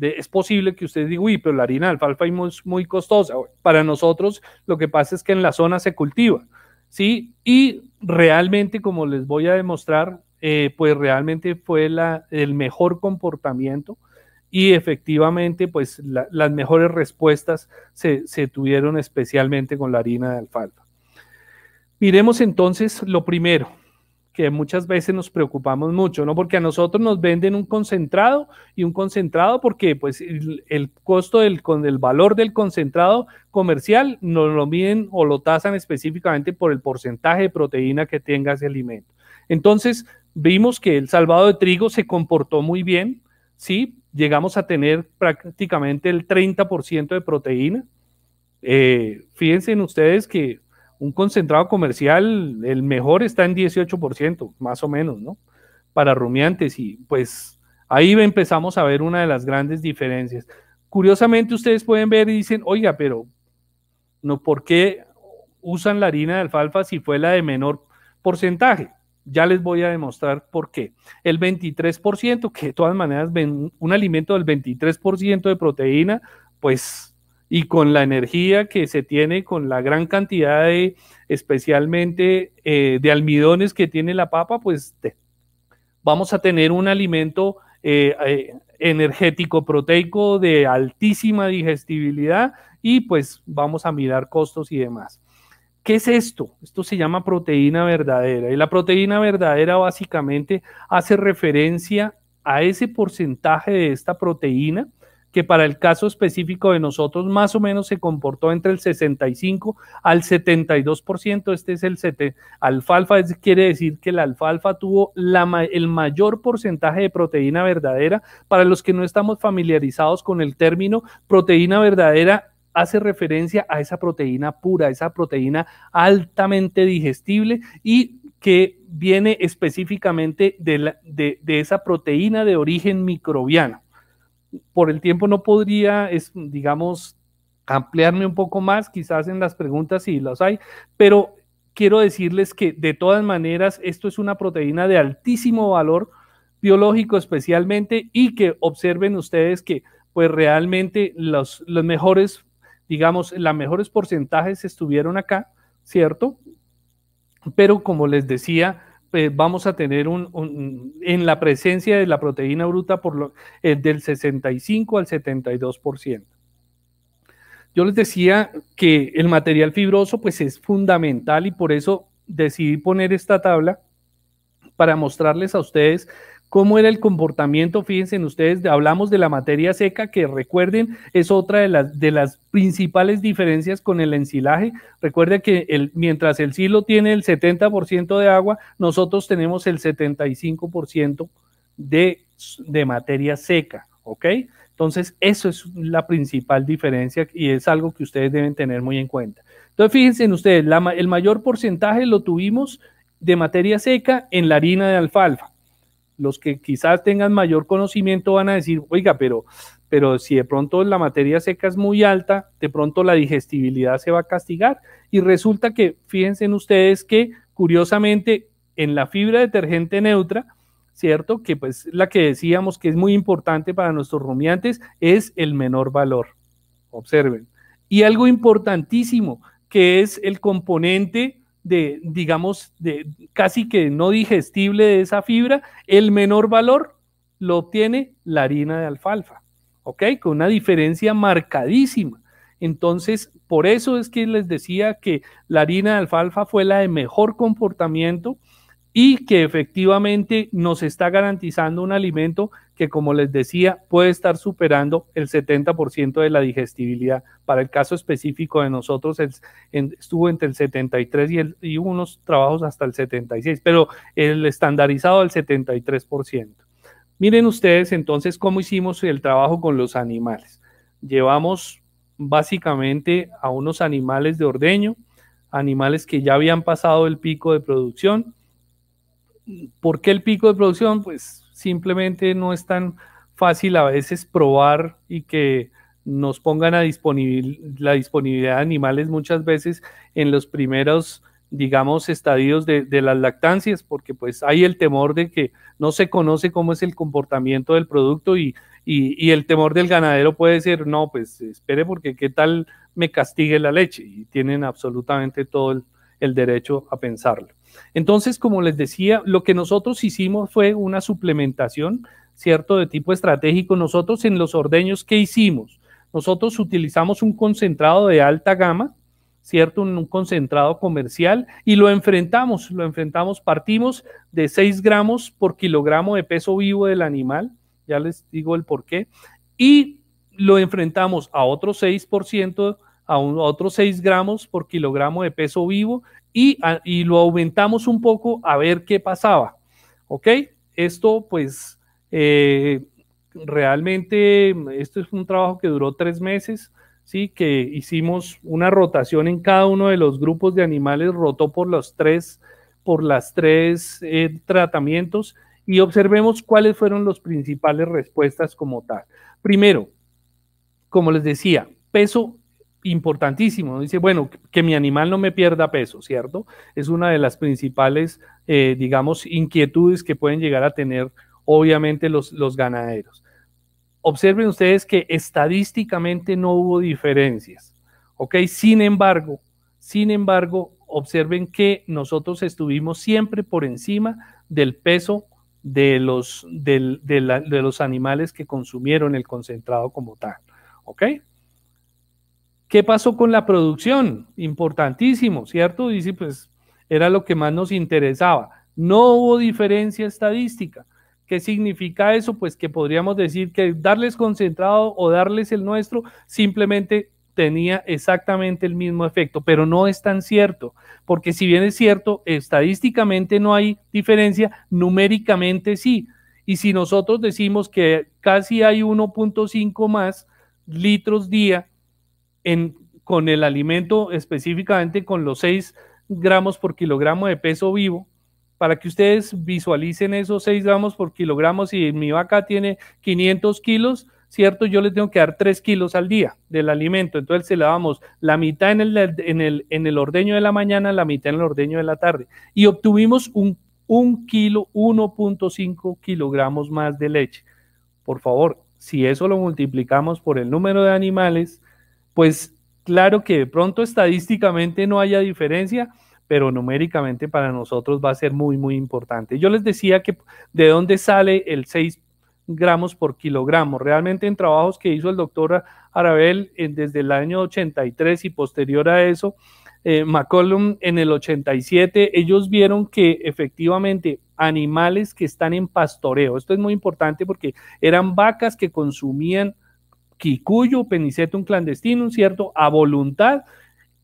es posible que usted diga, uy, pero la harina de alfalfa es muy, costosa. Para nosotros lo que pasa es que en la zona se cultiva, ¿sí? Y realmente, como les voy a demostrar, eh, pues realmente fue la, el mejor comportamiento y efectivamente, pues las mejores respuestas se tuvieron especialmente con la harina de alfalfa. Miremos entonces lo primero, que muchas veces nos preocupamos mucho, ¿no? Porque a nosotros nos venden un concentrado y un concentrado porque pues el, costo del con el valor del concentrado comercial nos lo miden o lo tasan específicamente por el porcentaje de proteína que tenga ese alimento. Entonces, vimos que el salvado de trigo se comportó muy bien, ¿sí? Llegamos a tener prácticamente el 30% de proteína. Eh, fíjense en ustedes que un concentrado comercial, el mejor está en 18%, más o menos, ¿no? Para rumiantes y pues ahí empezamos a ver una de las grandes diferencias. Curiosamente ustedes pueden ver y dicen, oiga, pero no, ¿por qué usan la harina de alfalfa si fue la de menor porcentaje? Ya les voy a demostrar por qué. El 23%, que de todas maneras ven un alimento del 23% de proteína, pues y con la energía que se tiene, con la gran cantidad de, especialmente eh, de almidones que tiene la papa, pues vamos a tener un alimento eh, eh, energético proteico de altísima digestibilidad y pues vamos a mirar costos y demás. ¿Qué es esto? Esto se llama proteína verdadera y la proteína verdadera básicamente hace referencia a ese porcentaje de esta proteína que para el caso específico de nosotros más o menos se comportó entre el 65 al 72%. Este es el alfalfa, quiere decir que la alfalfa tuvo el mayor porcentaje de proteína verdadera. Para los que no estamos familiarizados con el término, proteína verdadera hace referencia a esa proteína pura, esa proteína altamente digestible y que viene específicamente de esa proteína de origen microbiano por el tiempo no podría, es, digamos, ampliarme un poco más, quizás en las preguntas si las hay, pero quiero decirles que de todas maneras esto es una proteína de altísimo valor biológico especialmente y que observen ustedes que pues realmente los, los mejores, digamos, los mejores porcentajes estuvieron acá, ¿cierto? Pero como les decía, eh, vamos a tener un, en la presencia de la proteína bruta por lo, eh, del 65 al 72%. Yo les decía que el material fibroso pues es fundamental y por eso decidí poner esta tabla para mostrarles a ustedes cómo era el comportamiento, fíjense en ustedes, hablamos de la materia seca, que recuerden, es otra de las, de las principales diferencias con el ensilaje. Recuerden que mientras el silo tiene el 70% de agua, nosotros tenemos el 75% de, de materia seca, ¿ok? Entonces, eso es la principal diferencia y es algo que ustedes deben tener muy en cuenta. Entonces, fíjense en ustedes, el mayor porcentaje lo tuvimos de materia seca en la harina de alfalfa los que quizás tengan mayor conocimiento van a decir, oiga, pero, pero si de pronto la materia seca es muy alta, de pronto la digestibilidad se va a castigar. Y resulta que, fíjense en ustedes que, curiosamente, en la fibra detergente neutra, ¿cierto? Que pues la que decíamos que es muy importante para nuestros rumiantes, es el menor valor. Observen. Y algo importantísimo, que es el componente de, digamos, de casi que no digestible de esa fibra, el menor valor lo obtiene la harina de alfalfa, ¿ok? Con una diferencia marcadísima. Entonces, por eso es que les decía que la harina de alfalfa fue la de mejor comportamiento y que efectivamente nos está garantizando un alimento que, como les decía, puede estar superando el 70% de la digestibilidad. Para el caso específico de nosotros, estuvo entre el 73 y, y unos trabajos hasta el 76, pero el estandarizado el 73%. Miren ustedes entonces cómo hicimos el trabajo con los animales. Llevamos básicamente a unos animales de ordeño, animales que ya habían pasado el pico de producción, ¿Por qué el pico de producción? Pues simplemente no es tan fácil a veces probar y que nos pongan a la disponibilidad de animales muchas veces en los primeros, digamos, estadios de, las lactancias, porque pues hay el temor de que no se conoce cómo es el comportamiento del producto y, y, el temor del ganadero puede ser, no, pues espere porque qué tal me castigue la leche y tienen absolutamente todo el derecho a pensarlo. Entonces, como les decía, lo que nosotros hicimos fue una suplementación, ¿cierto? De tipo estratégico. Nosotros en los ordeños, ¿qué hicimos? Nosotros utilizamos un concentrado de alta gama, ¿cierto? Un concentrado comercial y lo enfrentamos, lo enfrentamos, partimos de 6 gramos por kilogramo de peso vivo del animal, ya les digo el por qué, y lo enfrentamos a otro 6%, a, a otros 6 gramos por kilogramo de peso vivo y, lo aumentamos un poco a ver qué pasaba. ¿Ok? Esto pues eh, realmente, esto es un trabajo que duró tres meses, ¿sí? Que hicimos una rotación en cada uno de los grupos de animales, rotó por los tres, por las tres eh, tratamientos y observemos cuáles fueron las principales respuestas como tal. Primero, como les decía, peso importantísimo. Dice, bueno, que mi animal no me pierda peso, ¿cierto? Es una de las principales, eh, digamos, inquietudes que pueden llegar a tener, obviamente, los, los ganaderos. Observen ustedes que estadísticamente no hubo diferencias, ¿ok? Sin embargo, sin embargo, observen que nosotros estuvimos siempre por encima del peso de los, de los animales que consumieron el concentrado como tal, ¿ok? ¿Qué pasó con la producción? Importantísimo, ¿cierto? Dice, pues era lo que más nos interesaba. No hubo diferencia estadística. ¿Qué significa eso? Pues que podríamos decir que darles concentrado o darles el nuestro simplemente tenía exactamente el mismo efecto, pero no es tan cierto, porque si bien es cierto, estadísticamente no hay diferencia, numéricamente sí. Y si nosotros decimos que casi hay 1.5 más litros día con el alimento, específicamente con los 6 gramos por kilogramo de peso vivo, para que ustedes visualicen esos 6 gramos por kilogramo, si mi vaca tiene 500 kilos, ¿cierto? Yo le tengo que dar 3 kilos al día del alimento, entonces se le damos la mitad en el, en el, en el ordeño de la mañana, la mitad en el ordeño de la tarde, y obtuvimos un, un kilo, 1.5 kilogramos más de leche. Por favor, si eso lo multiplicamos por el número de animales, pues claro que de pronto estadísticamente no haya diferencia, pero numéricamente para nosotros va a ser muy, muy importante. Yo les decía que de dónde sale el 6 gramos por kilogramo. Realmente en trabajos que hizo el doctor Arabel desde el año 83 y posterior a eso, eh, McCollum en el 87, ellos vieron que efectivamente animales que están en pastoreo, esto es muy importante porque eran vacas que consumían Kikuyo, Penicetum clandestinum, ¿cierto? A voluntad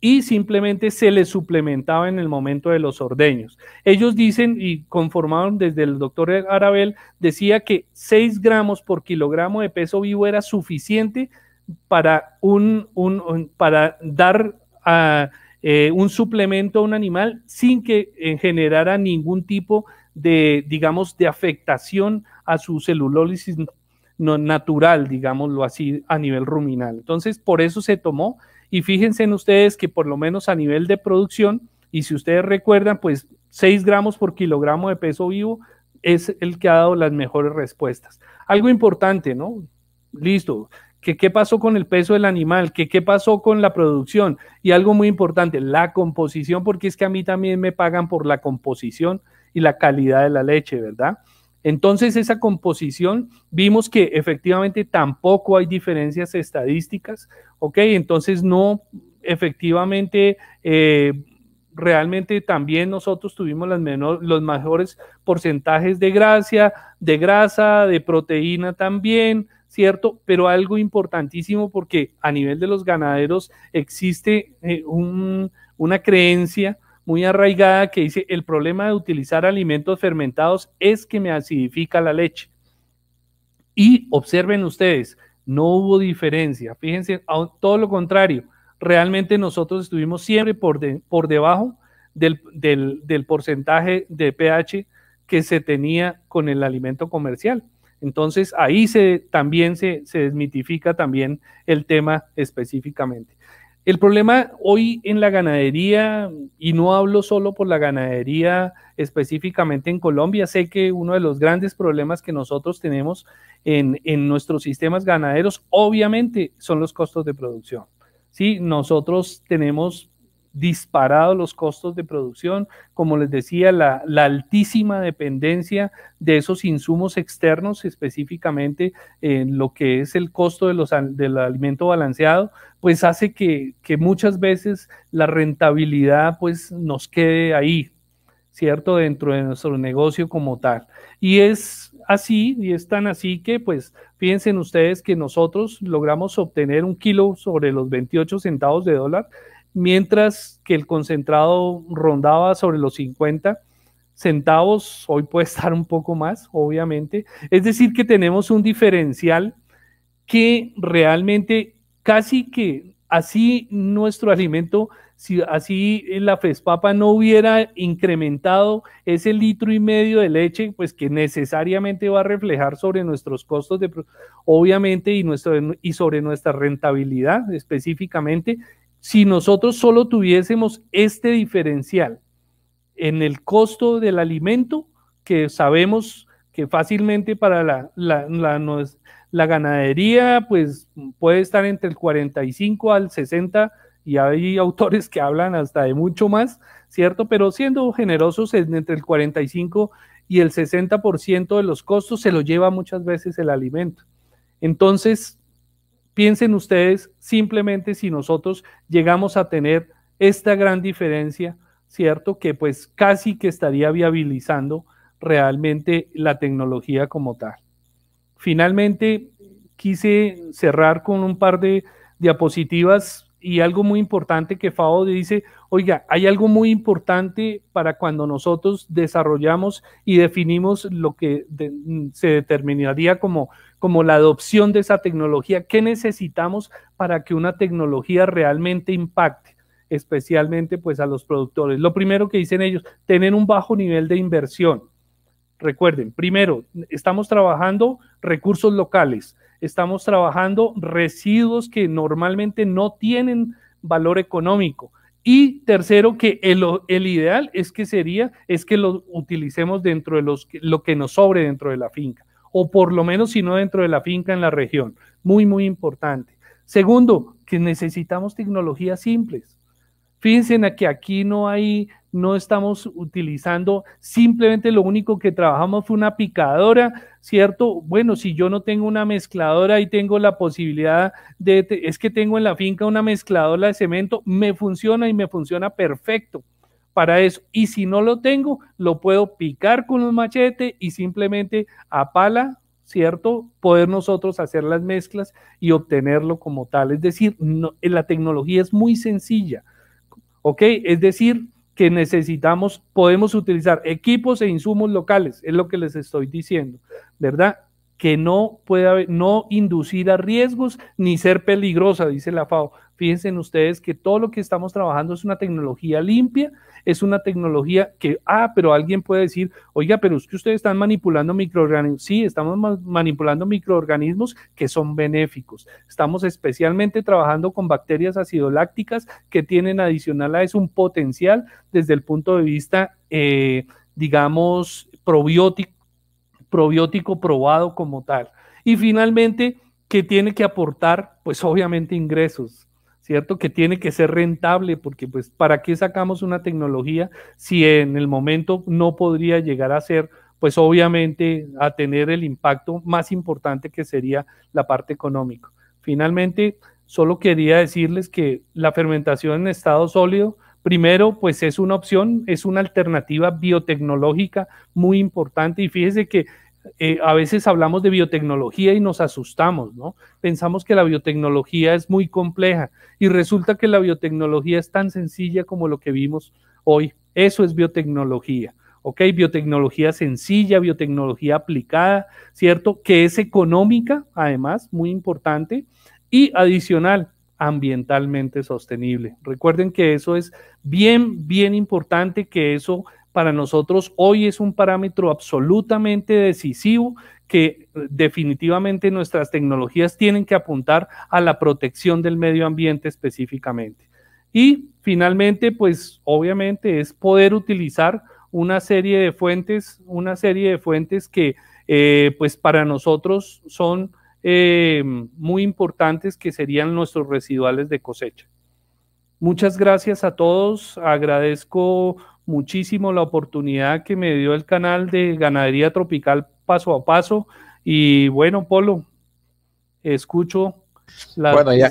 y simplemente se les suplementaba en el momento de los ordeños. Ellos dicen y conformaron desde el doctor Arabel, decía que 6 gramos por kilogramo de peso vivo era suficiente para, un, para dar eh, un suplemento a un animal sin que eh, generara ningún tipo de, digamos, de afectación a su celulólisis no, natural, digámoslo así, a nivel ruminal. Entonces, por eso se tomó y fíjense en ustedes que por lo menos a nivel de producción, y si ustedes recuerdan, pues 6 gramos por kilogramo de peso vivo es el que ha dado las mejores respuestas. Algo importante, ¿no? Listo. ¿Qué, qué pasó con el peso del animal? ¿Qué, ¿Qué pasó con la producción? Y algo muy importante, la composición, porque es que a mí también me pagan por la composición y la calidad de la leche, ¿verdad? Entonces, esa composición, vimos que efectivamente tampoco hay diferencias estadísticas, ¿ok? Entonces, no, efectivamente, eh, realmente también nosotros tuvimos los mejores porcentajes de grasa, de grasa, de proteína también, ¿cierto? Pero algo importantísimo porque a nivel de los ganaderos existe eh, una creencia muy arraigada que dice el problema de utilizar alimentos fermentados es que me acidifica la leche. Y observen ustedes, no hubo diferencia. Fíjense, todo lo contrario realmente nosotros estuvimos siempre por, por debajo del, porcentaje de pH que se tenía con el alimento comercial. Entonces ahí se, también se, se desmitifica también el tema específicamente. El problema hoy en la ganadería, y no hablo solo por la ganadería específicamente en Colombia, sé que uno de los grandes problemas que nosotros tenemos en, en nuestros sistemas ganaderos, obviamente, son los costos de producción. ¿sí? Nosotros tenemos disparados los costos de producción, como les decía, la, altísima dependencia de esos insumos externos, específicamente en lo que es el costo de los, del alimento balanceado, pues hace que, que, muchas veces la rentabilidad pues nos quede ahí, ¿cierto? Dentro de nuestro negocio como tal. Y es así, y es tan así que pues Fíjense ustedes que nosotros logramos obtener un kilo sobre los 28 centavos de dólar, mientras que el concentrado rondaba sobre los 50 centavos, hoy puede estar un poco más, obviamente. Es decir, que tenemos un diferencial que realmente casi que así nuestro alimento si así la FESPAPA no hubiera incrementado ese litro y medio de leche, pues que necesariamente va a reflejar sobre nuestros costos de, obviamente, y, nuestro, y sobre nuestra rentabilidad específicamente, si nosotros solo tuviésemos este diferencial en el costo del alimento, que sabemos que fácilmente para la, ganadería, pues puede estar entre el 45 al 60 y hay autores que hablan hasta de mucho más, ¿cierto? Pero siendo generosos entre el 45 y el 60% de los costos se lo lleva muchas veces el alimento. Entonces, piensen ustedes simplemente si nosotros llegamos a tener esta gran diferencia, ¿cierto? Que pues casi que estaría viabilizando realmente la tecnología como tal. Finalmente, quise cerrar con un par de diapositivas y algo muy importante que FAO dice, oiga, hay algo muy importante para cuando nosotros desarrollamos y definimos lo que se determinaría como, como la adopción de esa tecnología. ¿Qué necesitamos para que una tecnología realmente impacte? especialmente pues a los productores. Lo primero que dicen ellos, tener un bajo nivel de inversión. Recuerden, primero, estamos trabajando recursos locales estamos trabajando residuos que normalmente no tienen valor económico. Y tercero, que el, el, ideal es que sería, es que lo utilicemos dentro de los, lo que nos sobre dentro de la finca, o por lo menos si no dentro de la finca en la región. Muy, muy importante. Segundo, que necesitamos tecnologías simples. Fíjense en que aquí no hay no estamos utilizando, simplemente lo único que trabajamos fue una picadora, ¿cierto? Bueno, si yo no tengo una mezcladora y tengo la posibilidad de, es que tengo en la finca una mezcladora de cemento, me funciona y me funciona perfecto para eso. Y si no lo tengo, lo puedo picar con un machete y simplemente a pala, ¿cierto? Poder nosotros hacer las mezclas y obtenerlo como tal. Es decir, la tecnología es muy sencilla, ¿ok? Es decir, que necesitamos, podemos utilizar equipos e insumos locales, es lo que les estoy diciendo, ¿verdad? Que no puede haber, no inducir a riesgos ni ser peligrosa, dice la FAO. Fíjense ustedes que todo lo que estamos trabajando es una tecnología limpia, es una tecnología que, ah, pero alguien puede decir, oiga, pero es que ustedes están manipulando microorganismos. Sí, estamos manipulando microorganismos que son benéficos. Estamos especialmente trabajando con bacterias acidolácticas que tienen adicional a eso un potencial desde el punto de vista, eh, digamos, probiótico, probiótico probado como tal. Y finalmente, que tiene que aportar, pues obviamente ingresos. ¿Cierto? Que tiene que ser rentable, porque pues, ¿para qué sacamos una tecnología si en el momento no podría llegar a ser, pues obviamente, a tener el impacto más importante que sería la parte económica? Finalmente, solo quería decirles que la fermentación en estado sólido, Primero, pues es una opción, es una alternativa biotecnológica muy importante y fíjese que eh, a veces hablamos de biotecnología y nos asustamos, ¿no? Pensamos que la biotecnología es muy compleja y resulta que la biotecnología es tan sencilla como lo que vimos hoy. Eso es biotecnología. ¿ok? Biotecnología sencilla, biotecnología aplicada, ¿cierto? Que es económica, además, muy importante, y adicional, ambientalmente sostenible. Recuerden que eso es bien, bien importante, que eso para nosotros hoy es un parámetro absolutamente decisivo que definitivamente nuestras tecnologías tienen que apuntar a la protección del medio ambiente específicamente. Y finalmente, pues obviamente es poder utilizar una serie de fuentes, una serie de fuentes que eh, pues para nosotros son eh, muy importantes que serían nuestros residuales de cosecha. Muchas gracias a todos, agradezco muchísimo la oportunidad que me dio el canal de Ganadería Tropical paso a paso y bueno, Polo, escucho la... Bueno, ya,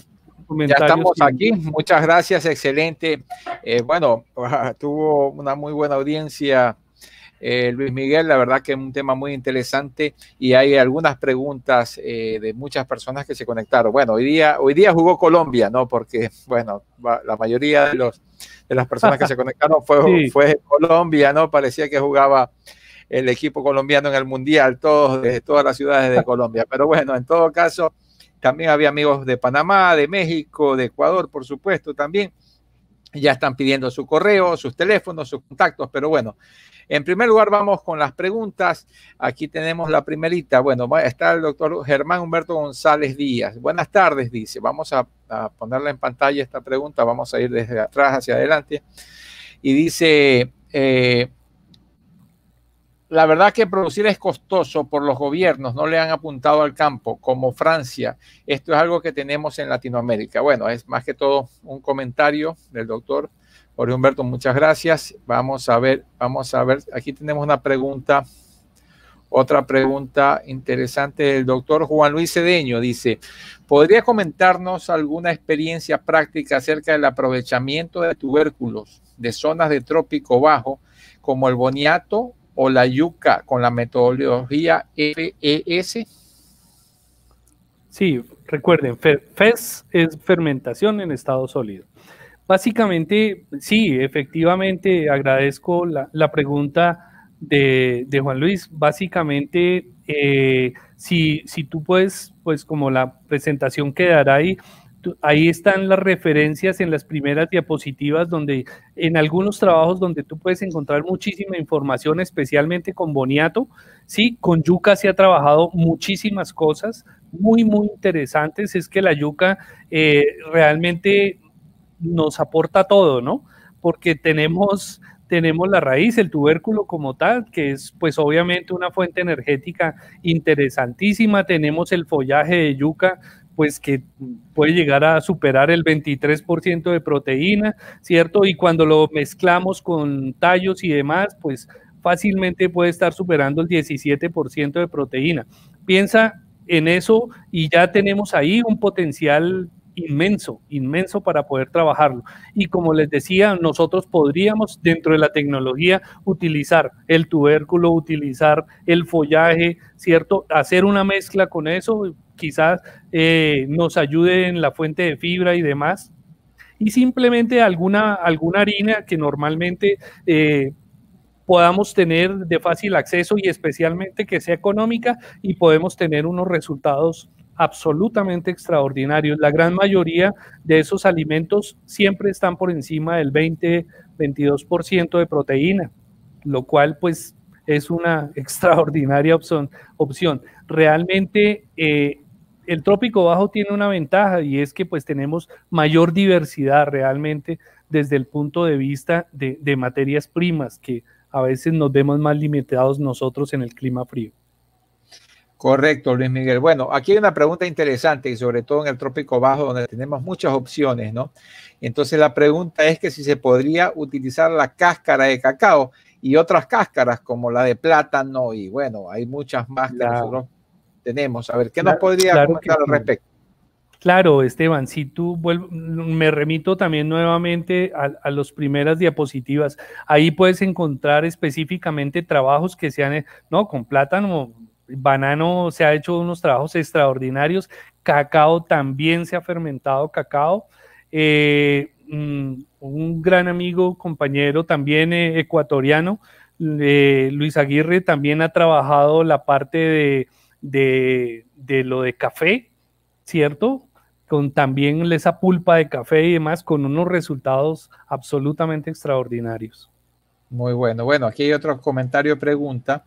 ya estamos aquí. Muchas gracias, excelente. Eh, bueno, tuvo una muy buena audiencia. Eh, Luis Miguel, la verdad que es un tema muy interesante y hay algunas preguntas eh, de muchas personas que se conectaron. Bueno, hoy día, hoy día jugó Colombia, ¿no? Porque, bueno, la mayoría de, los, de las personas que se conectaron fue, fue Colombia, ¿no? Parecía que jugaba el equipo colombiano en el Mundial, todos de todas las ciudades de Colombia. Pero bueno, en todo caso, también había amigos de Panamá, de México, de Ecuador, por supuesto, también. Ya están pidiendo su correo, sus teléfonos, sus contactos, pero bueno, en primer lugar vamos con las preguntas. Aquí tenemos la primerita. Bueno, está el doctor Germán Humberto González Díaz. Buenas tardes, dice. Vamos a, ponerla en pantalla esta pregunta. Vamos a ir desde atrás hacia adelante. Y dice, eh, la verdad que producir es costoso por los gobiernos, no le han apuntado al campo, como Francia. Esto es algo que tenemos en Latinoamérica. Bueno, es más que todo un comentario del doctor Jorge Humberto, muchas gracias. Vamos a ver, vamos a ver, aquí tenemos una pregunta, otra pregunta interesante del doctor Juan Luis Cedeño. Dice, ¿podría comentarnos alguna experiencia práctica acerca del aprovechamiento de tubérculos de zonas de trópico bajo, como el boniato o la yuca con la metodología FES? Sí, recuerden, FES es fermentación en estado sólido. Básicamente, sí, efectivamente, agradezco la, pregunta de, Juan Luis. Básicamente, eh, si, si tú puedes, pues como la presentación quedará ahí, ahí están las referencias en las primeras diapositivas donde en algunos trabajos donde tú puedes encontrar muchísima información, especialmente con Boniato. Sí, con yuca se ha trabajado muchísimas cosas muy, muy interesantes. Es que la yuca eh, realmente nos aporta todo, ¿no? Porque tenemos tenemos la raíz, el tubérculo como tal, que es pues obviamente una fuente energética interesantísima, tenemos el follaje de yuca, pues que puede llegar a superar el 23% de proteína, ¿cierto? Y cuando lo mezclamos con tallos y demás, pues fácilmente puede estar superando el 17% de proteína. Piensa en eso y ya tenemos ahí un potencial inmenso, inmenso para poder trabajarlo. Y como les decía, nosotros podríamos dentro de la tecnología utilizar el tubérculo, utilizar el follaje, ¿cierto? Hacer una mezcla con eso, quizás eh, nos ayude en la fuente de fibra y demás. Y simplemente alguna, alguna harina que normalmente eh, podamos tener de fácil acceso y especialmente que sea económica y podemos tener unos resultados absolutamente extraordinarios. La gran mayoría de esos alimentos siempre están por encima del 20-22% de proteína, lo cual pues es una extraordinaria opción. opción. Realmente eh, el trópico bajo tiene una ventaja y es que pues tenemos mayor diversidad realmente desde el punto de vista de, materias primas que a veces nos vemos más limitados nosotros en el clima frío. Correcto, Luis Miguel. Bueno, aquí hay una pregunta interesante y sobre todo en el trópico bajo donde tenemos muchas opciones, ¿no? Entonces la pregunta es que si se podría utilizar la cáscara de cacao y otras cáscaras como la de plátano y bueno, hay muchas más que nosotros tenemos. A ver, ¿qué nos podría comentar al respecto? Claro, Esteban, si tú vuelvo, me remito también nuevamente a, a las primeras diapositivas. Ahí puedes encontrar específicamente trabajos que sean, no, con plátano, banano se ha hecho unos trabajos extraordinarios, cacao también se ha fermentado cacao. Eh, mm, un gran amigo, compañero también eh, ecuatoriano, Luis Aguirre, también ha trabajado la parte de, de, de lo de café, ¿cierto? con también esa pulpa de café y demás, con unos resultados absolutamente extraordinarios. Muy bueno. Bueno, aquí hay otro comentario, pregunta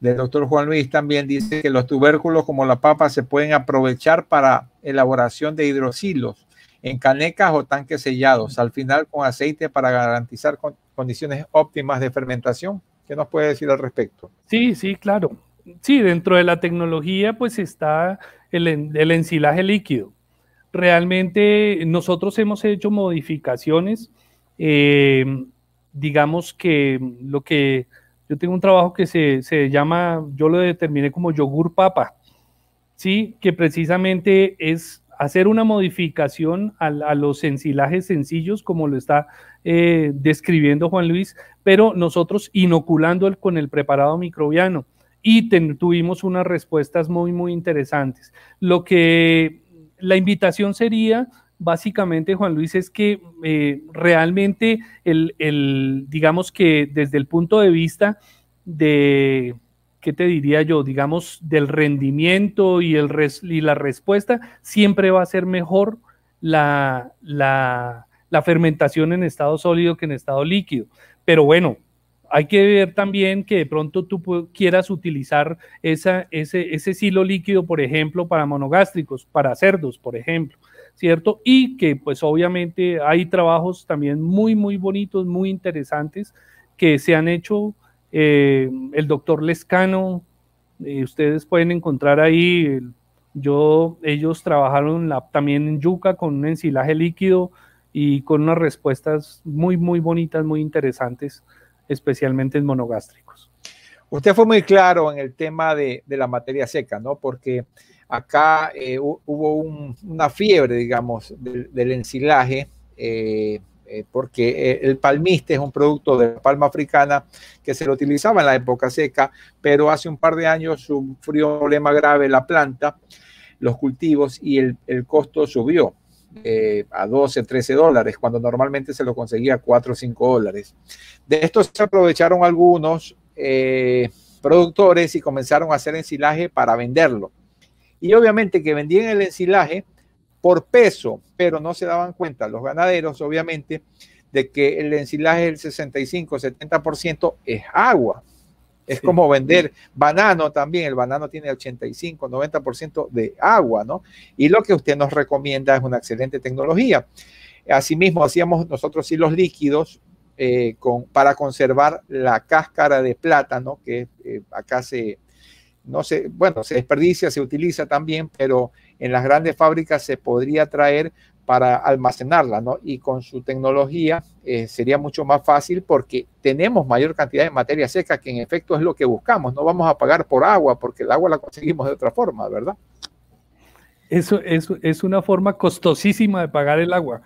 del doctor Juan Luis también dice que los tubérculos como la papa se pueden aprovechar para elaboración de hidrosilos en canecas o tanques sellados, al final con aceite para garantizar condiciones óptimas de fermentación. ¿Qué nos puede decir al respecto? Sí, sí, claro. Sí, dentro de la tecnología pues está el, ensilaje líquido realmente nosotros hemos hecho modificaciones, eh, digamos que lo que yo tengo un trabajo que se, llama, yo lo determiné como yogur papa, ¿sí? Que precisamente es hacer una modificación a, los ensilajes sencillos, como lo está eh, describiendo Juan Luis, pero nosotros inoculando con el preparado microbiano y tuvimos unas respuestas muy, muy interesantes. Lo que la invitación sería, básicamente, Juan Luis, es que eh, realmente el, digamos que desde el punto de vista de, ¿qué te diría yo? Digamos, del rendimiento y, el y la respuesta, siempre va a ser mejor la, la, la fermentación en estado sólido que en estado líquido. Pero bueno, hay que ver también que de pronto tú quieras utilizar esa, ese, ese silo líquido, por ejemplo, para monogástricos, para cerdos, por ejemplo, ¿cierto? Y que pues obviamente hay trabajos también muy, muy bonitos, muy interesantes que se han hecho. Eh, el doctor Lescano, eh, ustedes pueden encontrar ahí, yo, ellos trabajaron también en yuca con un ensilaje líquido y con unas respuestas muy, muy bonitas, muy interesantes especialmente en monogástricos. Usted fue muy claro en el tema de, la materia seca, ¿no? Porque acá eh, hubo una fiebre, digamos, del, ensilaje, eh, eh, porque el palmiste es un producto de la palma africana que se lo utilizaba en la época seca, pero hace un par de años sufrió un problema grave la planta, los cultivos, y el, el costo subió. A 12, 13 dólares, cuando normalmente se lo conseguía a 4 o 5 dólares. De esto se aprovecharon algunos productores y comenzaron a hacer ensilaje para venderlo. Y obviamente que vendían el ensilaje por peso, pero no se daban cuenta los ganaderos, obviamente, de que el ensilaje del 65-70% es agua. Es como vender banano también. El banano tiene 85, 90% de agua, ¿no? Y lo que usted nos recomienda es una excelente tecnología. Asimismo, hacíamos nosotros hilos líquidos eh, con, para conservar la cáscara de plátano, que eh, acá se, no sé, bueno, se desperdicia, se utiliza también, pero en las grandes fábricas se podría traer para almacenarla, ¿no? Y con su tecnología eh, sería mucho más fácil porque tenemos mayor cantidad de materia seca, que en efecto es lo que buscamos. No vamos a pagar por agua porque el agua la conseguimos de otra forma, ¿verdad? Eso, es una forma costosísima de pagar el agua,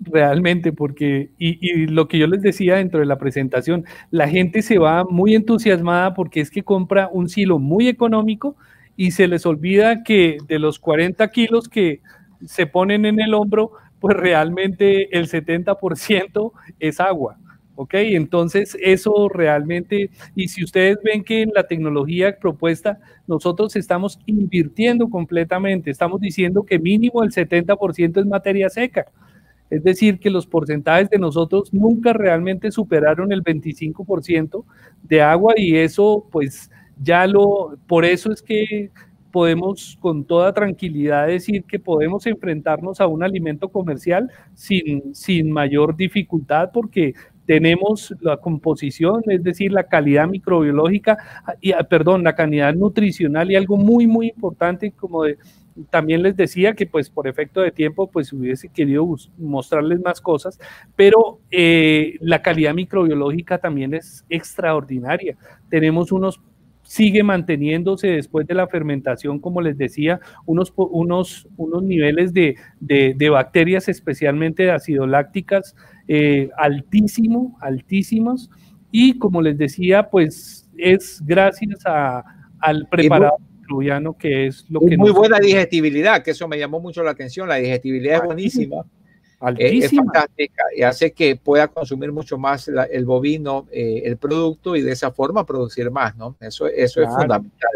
realmente, porque, y, y, lo que yo les decía dentro de la presentación, la gente se va muy entusiasmada porque es que compra un silo muy económico y se les olvida que de los 40 kilos que se ponen en el hombro, pues realmente el 70% es agua. ¿Ok? Entonces, eso realmente, y si ustedes ven que en la tecnología propuesta nosotros estamos invirtiendo completamente, estamos diciendo que mínimo el 70% es materia seca. Es decir, que los porcentajes de nosotros nunca realmente superaron el 25% de agua y eso, pues, ya lo, por eso es que podemos con toda tranquilidad decir que podemos enfrentarnos a un alimento comercial sin, sin mayor dificultad porque tenemos la composición, es decir, la calidad microbiológica, y, ah, perdón, la calidad nutricional y algo muy, muy importante como también les decía que pues por efecto de tiempo pues hubiese querido mostrarles más cosas, pero eh, la calidad microbiológica también es extraordinaria. Tenemos unos sigue manteniéndose después de la fermentación, como les decía, unos, unos, unos niveles de, de, bacterias, especialmente de acidolácticas, eh, altísimo, altísimos. Y como les decía, pues es gracias a, al preparado peruviano que es lo que... Muy buena digestibilidad, que eso me llamó mucho la atención, la digestibilidad es buenísima. Eh, es fantástica y hace que pueda consumir mucho más el bovino eh, el producto y de esa forma producir más, ¿no? Eso, eso es fundamental.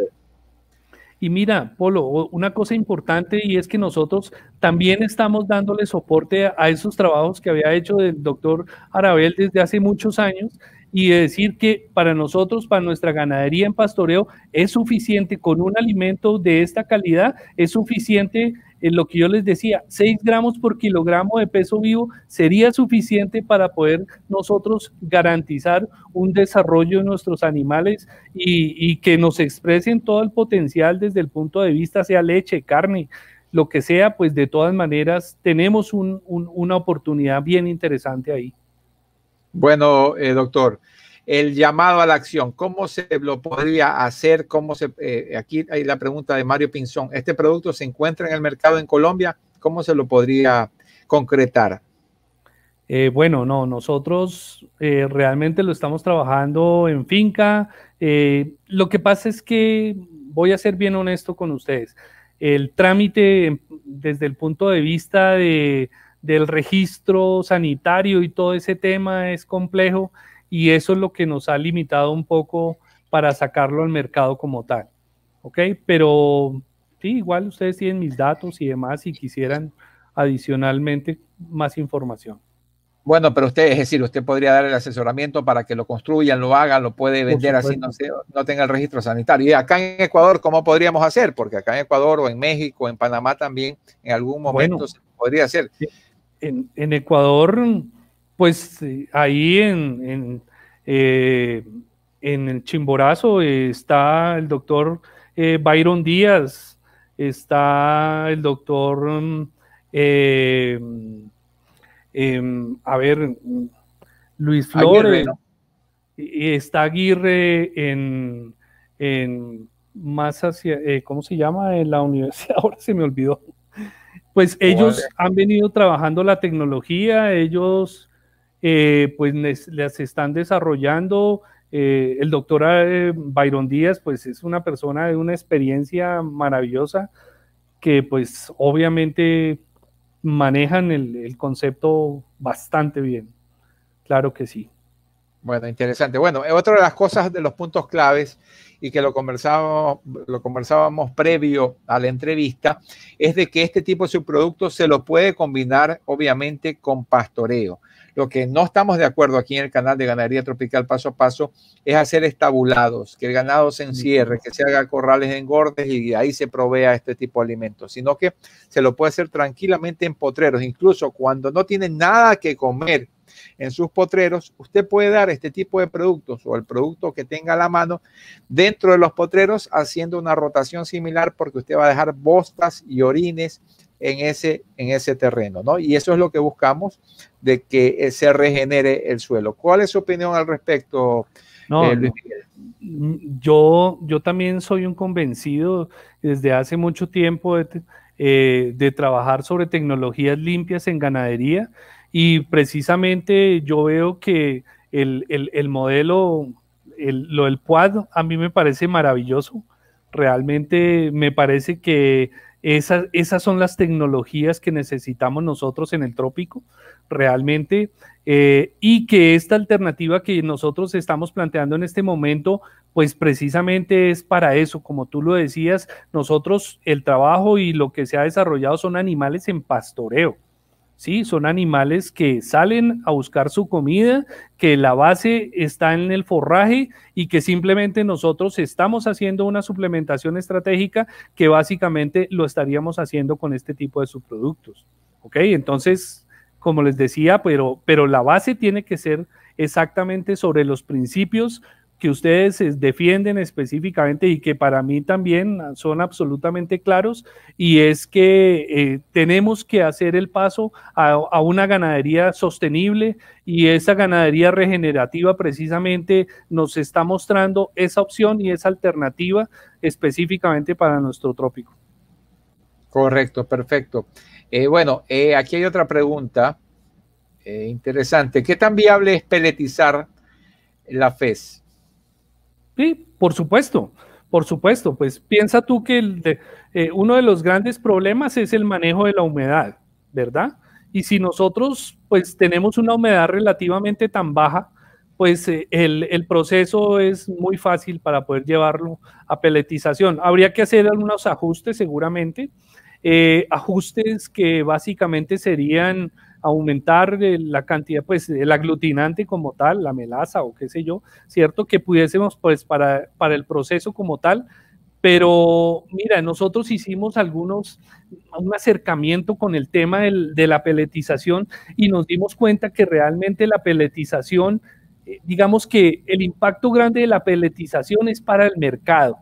Y mira, Polo, una cosa importante y es que nosotros también estamos dándole soporte a esos trabajos que había hecho el doctor Arabel desde hace muchos años y decir que para nosotros, para nuestra ganadería en pastoreo, es suficiente con un alimento de esta calidad, es suficiente en lo que yo les decía, 6 gramos por kilogramo de peso vivo sería suficiente para poder nosotros garantizar un desarrollo de nuestros animales y, que nos expresen todo el potencial desde el punto de vista, sea leche, carne, lo que sea, pues de todas maneras tenemos una oportunidad bien interesante ahí. Bueno, eh, doctor, el llamado a la acción, ¿cómo se lo podría hacer? ¿Cómo se, eh, aquí hay la pregunta de Mario Pinzón. ¿Este producto se encuentra en el mercado en Colombia? ¿Cómo se lo podría concretar? Eh, bueno, no, nosotros realmente lo estamos trabajando en finca. lo que pasa es que voy a ser bien honesto con ustedes. El trámite desde el punto de vista de del registro sanitario y todo ese tema es complejo y eso es lo que nos ha limitado un poco para sacarlo al mercado como tal. ¿Ok? Pero sí, igual ustedes tienen mis datos y demás si quisieran adicionalmente más información. Bueno, pero usted, es decir, usted podría dar el asesoramiento para que lo construyan, lo hagan, lo puede vender así, no, no tenga el registro sanitario. Y acá en Ecuador, ¿cómo podríamos hacer? Porque acá en Ecuador o en México, en Panamá también, en algún momento se podría hacer en, Ecuador, pues eh, ahí en, en, eh, en, el Chimborazo está el doctor eh, Byron Díaz, está el doctor, em, a ver, Luis Flores, está Aguirre en, en más hacia, ¿cómo se llama? En la universidad, ahora se me olvidó. Pues ellos han venido trabajando la tecnología, ellos eh, pues les, están desarrollando. Eh, el doctor eh, Byron Díaz pues es una persona de una experiencia maravillosa que pues obviamente manejan el concepto bastante bien. Claro que sí. Bueno, interesante. Bueno, otra de las cosas de los puntos claves y que lo conversábamos, lo conversábamos previo a la entrevista, es de que este tipo de subproductos se lo puede combinar, obviamente, con pastoreo. Lo que no estamos de acuerdo aquí en el canal de Ganadería Tropical Paso a Paso es hacer estabulados, que el ganado se encierre, que se haga corrales de engordes y ahí se provea este tipo de alimentos, sino que se lo puede hacer tranquilamente en potreros, incluso cuando no tienen nada que comer en sus potreros, usted puede dar este tipo de productos o el producto que tenga a la mano dentro de los potreros haciendo una rotación similar porque usted va a dejar bostas y orines en ese, en ese terreno, ¿no? Y eso es lo que buscamos, de que eh, se regenere el suelo. ¿Cuál es su opinión al respecto, no, eh, Yo, yo también soy un convencido desde hace mucho tiempo de, eh, de trabajar sobre tecnologías limpias en ganadería y precisamente yo veo que el, el, modelo, el, lo del PUAD, a mí me parece maravilloso. Realmente me parece que esas, esas son las tecnologías que necesitamos nosotros en el trópico, realmente, eh, y que esta alternativa que nosotros estamos planteando en este momento, pues precisamente es para eso, como tú lo decías, nosotros el trabajo y lo que se ha desarrollado son animales en pastoreo. ¿Sí? Son animales que salen a buscar su comida, que la base está en el forraje y que simplemente nosotros estamos haciendo una suplementación estratégica que básicamente lo estaríamos haciendo con este tipo de subproductos. ¿Ok? Entonces, como les decía, pero, pero la base tiene que ser exactamente sobre los principios que ustedes defienden específicamente y que para mí también son absolutamente claros, y es que eh, tenemos que hacer el paso a, una ganadería sostenible y esa ganadería regenerativa precisamente nos está mostrando esa opción y esa alternativa específicamente para nuestro trópico. Correcto, perfecto. Eh, bueno, eh, aquí hay otra pregunta interesante. ¿Qué tan viable es peletizar la FES? Sí, por supuesto, por supuesto. Pues piensa tú que eh, uno de los grandes problemas es el manejo de la humedad, ¿verdad? Y si nosotros pues tenemos una humedad relativamente tan baja, pues eh, el, proceso es muy fácil para poder llevarlo a peletización. Habría que hacer algunos ajustes seguramente, eh, ajustes que básicamente serían aumentar la cantidad, pues el aglutinante como tal, la melaza o qué sé yo, ¿cierto? Que pudiésemos, pues para, para el proceso como tal, pero mira, nosotros hicimos algunos, un acercamiento con el tema de la peletización y nos dimos cuenta que realmente la peletización, eh, digamos que el impacto grande de la peletización es para el mercado,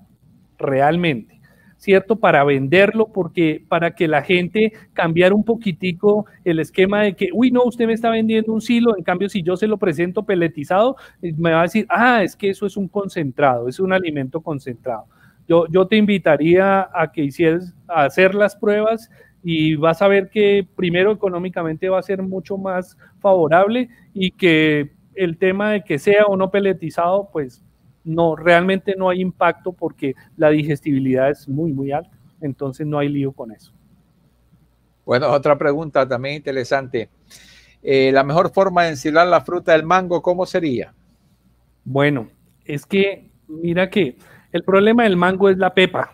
realmente. ¿Cierto? Para venderlo, porque para que la gente cambiara un poquitico el esquema de que, uy, no, usted me está vendiendo un silo, en cambio, si yo se lo presento peletizado, eh, me va a decir, ah, es que eso es un concentrado, es un alimento concentrado. Yo, yo te invitaría a que hicieras, a hacer las pruebas y vas a ver que primero económicamente va a ser mucho más favorable y que el tema de que sea o no peletizado, pues no, realmente no hay impacto porque la digestibilidad es muy, muy alta. Entonces no hay lío con eso. Bueno, otra pregunta también interesante. Eh, la mejor forma de ensilar la fruta del mango, ¿cómo sería? Bueno, es que mira que el problema del mango es la pepa,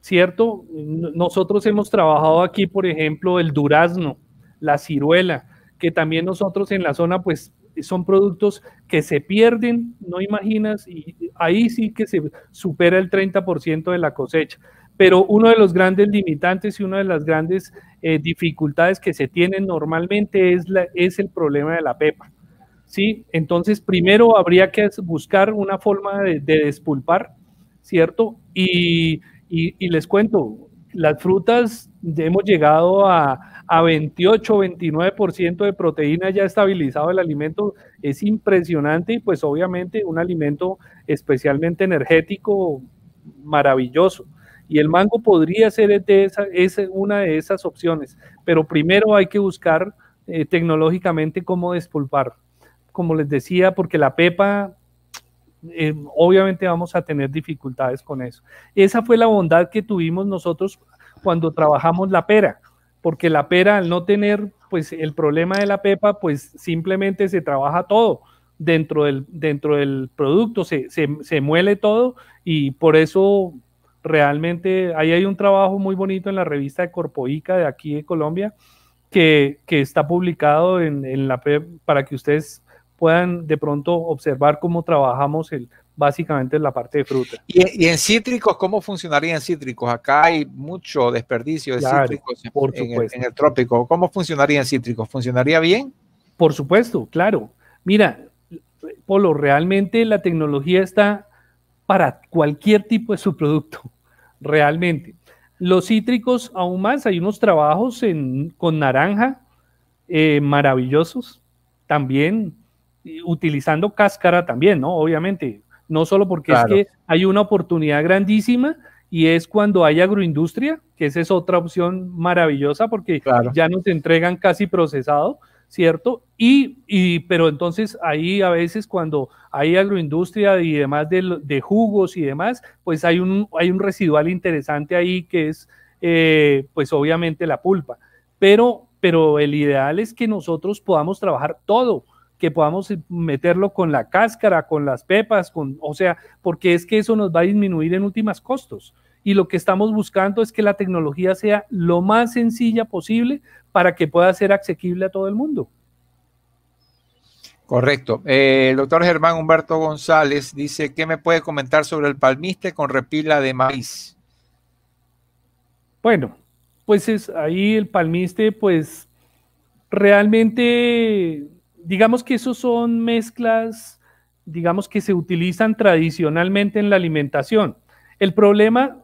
¿cierto? Nosotros hemos trabajado aquí, por ejemplo, el durazno, la ciruela, que también nosotros en la zona pues son productos que se pierden, no imaginas, y ahí sí que se supera el 30% de la cosecha. Pero uno de los grandes limitantes y una de las grandes eh, dificultades que se tienen normalmente es, la, es el problema de la pepa. ¿sí? Entonces, primero habría que buscar una forma de, despulpar, ¿cierto? Y, y les cuento, las frutas hemos llegado a, a 28, 29% de proteína ya estabilizado el alimento. Es impresionante y pues obviamente un alimento especialmente energético maravilloso. Y el mango podría ser esa, es una de esas opciones, pero primero hay que buscar eh, tecnológicamente cómo despulpar. Como les decía, porque la pepa eh, obviamente vamos a tener dificultades con eso. Esa fue la bondad que tuvimos nosotros cuando trabajamos la pera porque la pera al no tener pues el problema de la pepa, pues simplemente se trabaja todo dentro del, dentro del producto, se, se, muele todo y por eso realmente ahí hay un trabajo muy bonito en la revista de Corpoica de aquí de Colombia que, que está publicado en, en la para que ustedes puedan de pronto observar cómo trabajamos el, básicamente en la parte de fruta. ¿Y, en cítricos cómo funcionaría en cítricos? Acá hay mucho desperdicio de cítricos en, el, trópico. ¿Cómo funcionaría en cítricos? ¿Funcionaría bien? Por supuesto, claro. Mira, Polo, realmente la tecnología está para cualquier tipo de subproducto, realmente. Los cítricos, aún más, hay unos trabajos con naranja eh, maravillosos, también utilizando cáscara también, ¿no? Obviamente, no solo porque es que hay una oportunidad grandísima y es cuando hay agroindustria, que esa es otra opción maravillosa porque ya nos entregan casi procesado, ¿cierto? Y, y, pero entonces ahí a veces cuando hay agroindustria y demás de, de jugos y demás, pues hay un, hay un residual interesante ahí que es eh, pues obviamente la pulpa. Pero, pero el ideal es que nosotros podamos trabajar todo que podamos meterlo con la cáscara, con las pepas, con, o sea, porque es que eso nos va a disminuir en últimas costos. Y lo que estamos buscando es que la tecnología sea lo más sencilla posible para que pueda ser asequible a todo el mundo. Correcto. Eh, el doctor Germán Humberto González dice, ¿qué me puede comentar sobre el palmiste con repila de maíz? Bueno, pues es ahí el palmiste, pues realmente digamos que esos son mezclas digamos, que se utilizan tradicionalmente en la alimentación. El problema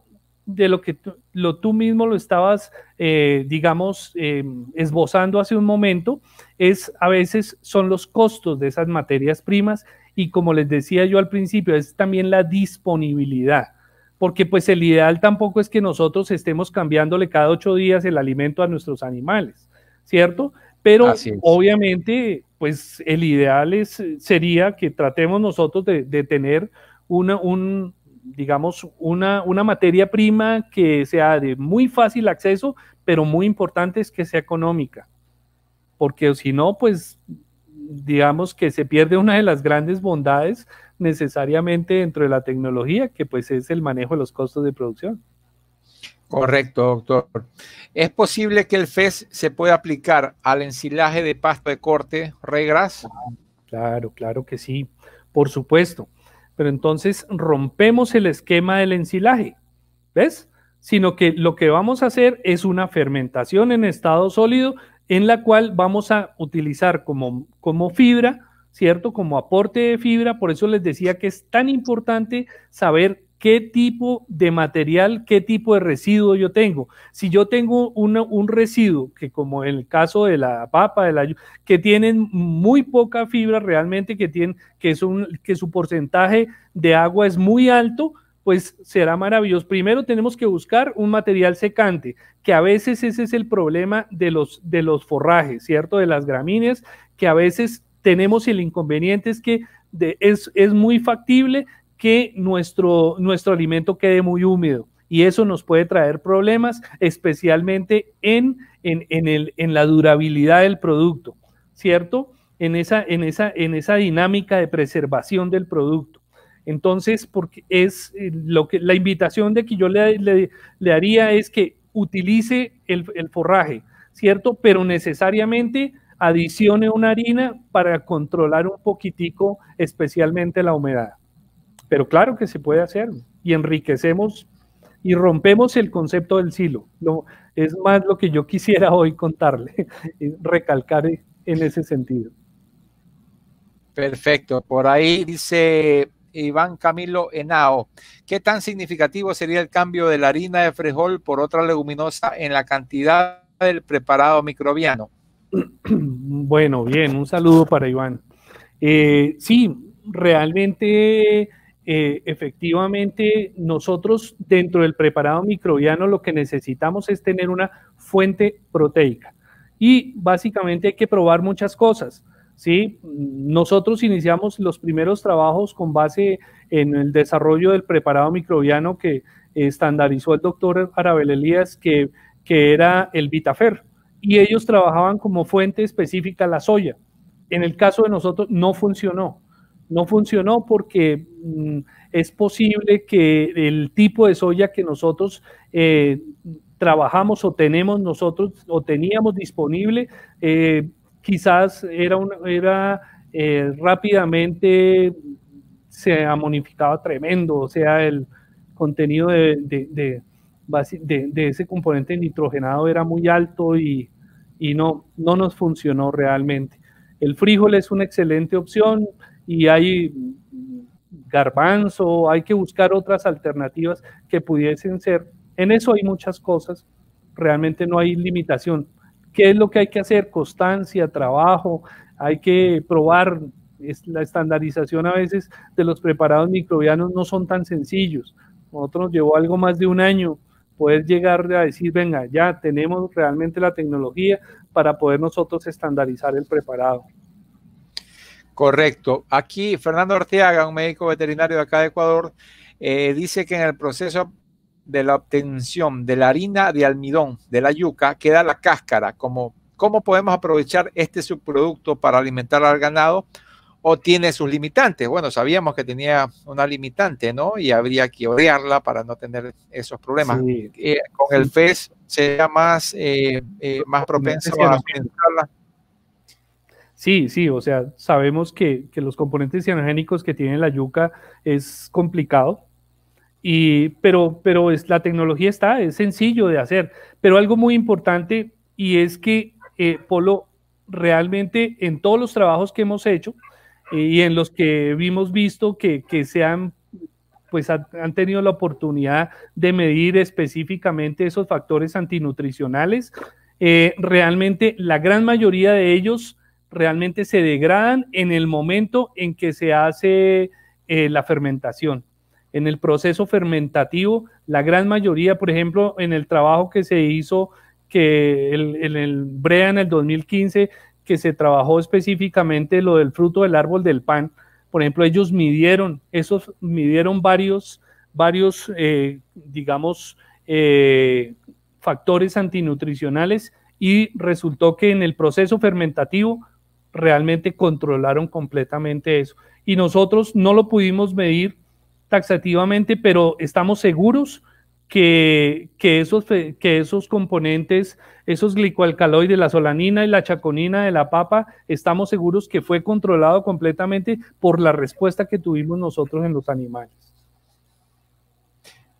de lo que tú, lo, tú mismo lo estabas, eh, digamos, em, esbozando hace un momento, es a veces son los costos de esas materias primas y como les decía yo al principio, es también la disponibilidad, porque pues el ideal tampoco es que nosotros estemos cambiándole cada ocho días el alimento a nuestros animales, ¿cierto? Pero obviamente, pues el ideal es, sería que tratemos nosotros de, de tener una, un, digamos, una, una materia prima que sea de muy fácil acceso, pero muy importante es que sea económica, porque si no, pues digamos que se pierde una de las grandes bondades necesariamente dentro de la tecnología, que pues es el manejo de los costos de producción. Correcto, doctor. ¿Es posible que el FES se pueda aplicar al ensilaje de pasto de corte, regras? Claro, claro que sí, por supuesto pero entonces rompemos el esquema del ensilaje, ¿ves? Sino que lo que vamos a hacer es una fermentación en estado sólido en la cual vamos a utilizar como, como fibra, ¿cierto? Como aporte de fibra, por eso les decía que es tan importante saber qué tipo de material, qué tipo de residuo yo tengo. Si yo tengo un residuo que como en el caso de la papa, que tienen muy poca fibra realmente, que, tienen, que, es un, que su porcentaje de agua es muy alto, pues será maravilloso. Primero tenemos que buscar un material secante, que a veces ese es el problema de los, de los forrajes, ¿cierto? De las gramíneas, que a veces tenemos el inconveniente es que es, es muy factible que nuestro, nuestro alimento quede muy húmedo y eso nos puede traer problemas, especialmente en, en, el, en la durabilidad del producto, ¿cierto? En esa, en, esa, en esa dinámica de preservación del producto. Entonces, porque es eh, lo que la invitación de que yo le, le, haría es que utilice el, forraje, ¿cierto? Pero necesariamente adicione una harina para controlar un poquitico, especialmente la humedad. Pero claro que se puede hacer y enriquecemos y rompemos el concepto del silo. es más lo que yo quisiera hoy contarle, recalcar en ese sentido. Perfecto. Por ahí dice Iván Camilo Henao, ¿qué tan significativo sería el cambio de la harina de frijol por otra leguminosa en la cantidad del preparado microbiano? Bueno, bien, un saludo para Iván. Eh, sí, realmente eh, efectivamente nosotros dentro del preparado microbiano lo que necesitamos es tener una fuente proteica. Y básicamente hay que probar muchas cosas. ¿sí? Nosotros iniciamos los primeros trabajos con base en el desarrollo del preparado microbiano que estandarizó el doctor Arabel Elías, que, que era el Vitafer. Y ellos trabajaban como fuente específica la soya. En el caso de nosotros no funcionó no funcionó porque mm, es posible que el tipo de soya que nosotros eh, trabajamos o tenemos nosotros o teníamos disponible, eh, quizás era, era eh, rápidamente se amonificaba tremendo, o sea, el contenido de, de, de, ese componente nitrogenado era muy alto y, y no, no nos funcionó realmente. El frijol es una excelente opción, y hay garbanzo, hay que buscar otras alternativas que pudiesen ser. En eso hay muchas cosas, realmente no hay limitación. ¿Qué es lo que hay que hacer? Constancia, trabajo, hay que probar. la estandarización a veces de los preparados microbianos no son tan sencillos. Nosotros nos llevó algo más de un año poder llegar a decir, venga, ya tenemos realmente la tecnología para poder nosotros estandarizar el preparado. Correcto. Aquí Fernando Orteaga, un médico veterinario de acá de Ecuador, eh, dice que en el proceso de la obtención de la harina de almidón de la yuca queda la cáscara. Como, ¿Cómo podemos aprovechar este subproducto para alimentar al ganado? ¿O tiene sus limitantes? Bueno, sabíamos que tenía una limitante, ¿no? Y habría que odiarla para no tener esos problemas. Eh, con el FES sería más, eh, más propenso a alimentarla Sí, sí, o sea, sabemos que, los componentes cianogénicos que tiene la yuca es complicado, y, pero, pero es, la tecnología está, es sencillo de hacer. Pero algo muy importante y es que, eh, Polo, realmente en todos los trabajos que hemos hecho, y en los que hemos visto que, que se han pues han, tenido la oportunidad de medir específicamente esos factores antinutricionales. Eh, realmente la gran mayoría de ellos realmente se degradan en el momento en que se hace eh, la fermentación. En el proceso fermentativo, la gran mayoría, por ejemplo, en el trabajo que se hizo que en el BREA en el 2015, que se trabajó específicamente lo del fruto del árbol del pan, por ejemplo, ellos midieron, esos midieron varios, varios, eh, digamos, eh, factores antinutricionales y resultó que en el proceso fermentativo realmente controlaron completamente eso. Y nosotros no lo pudimos medir taxativamente, pero estamos seguros que, esos, que esos componentes, esos glicoalcaloides, la solanina y la chaconina de la papa, estamos seguros que fue controlado completamente por la respuesta que tuvimos nosotros en los animales.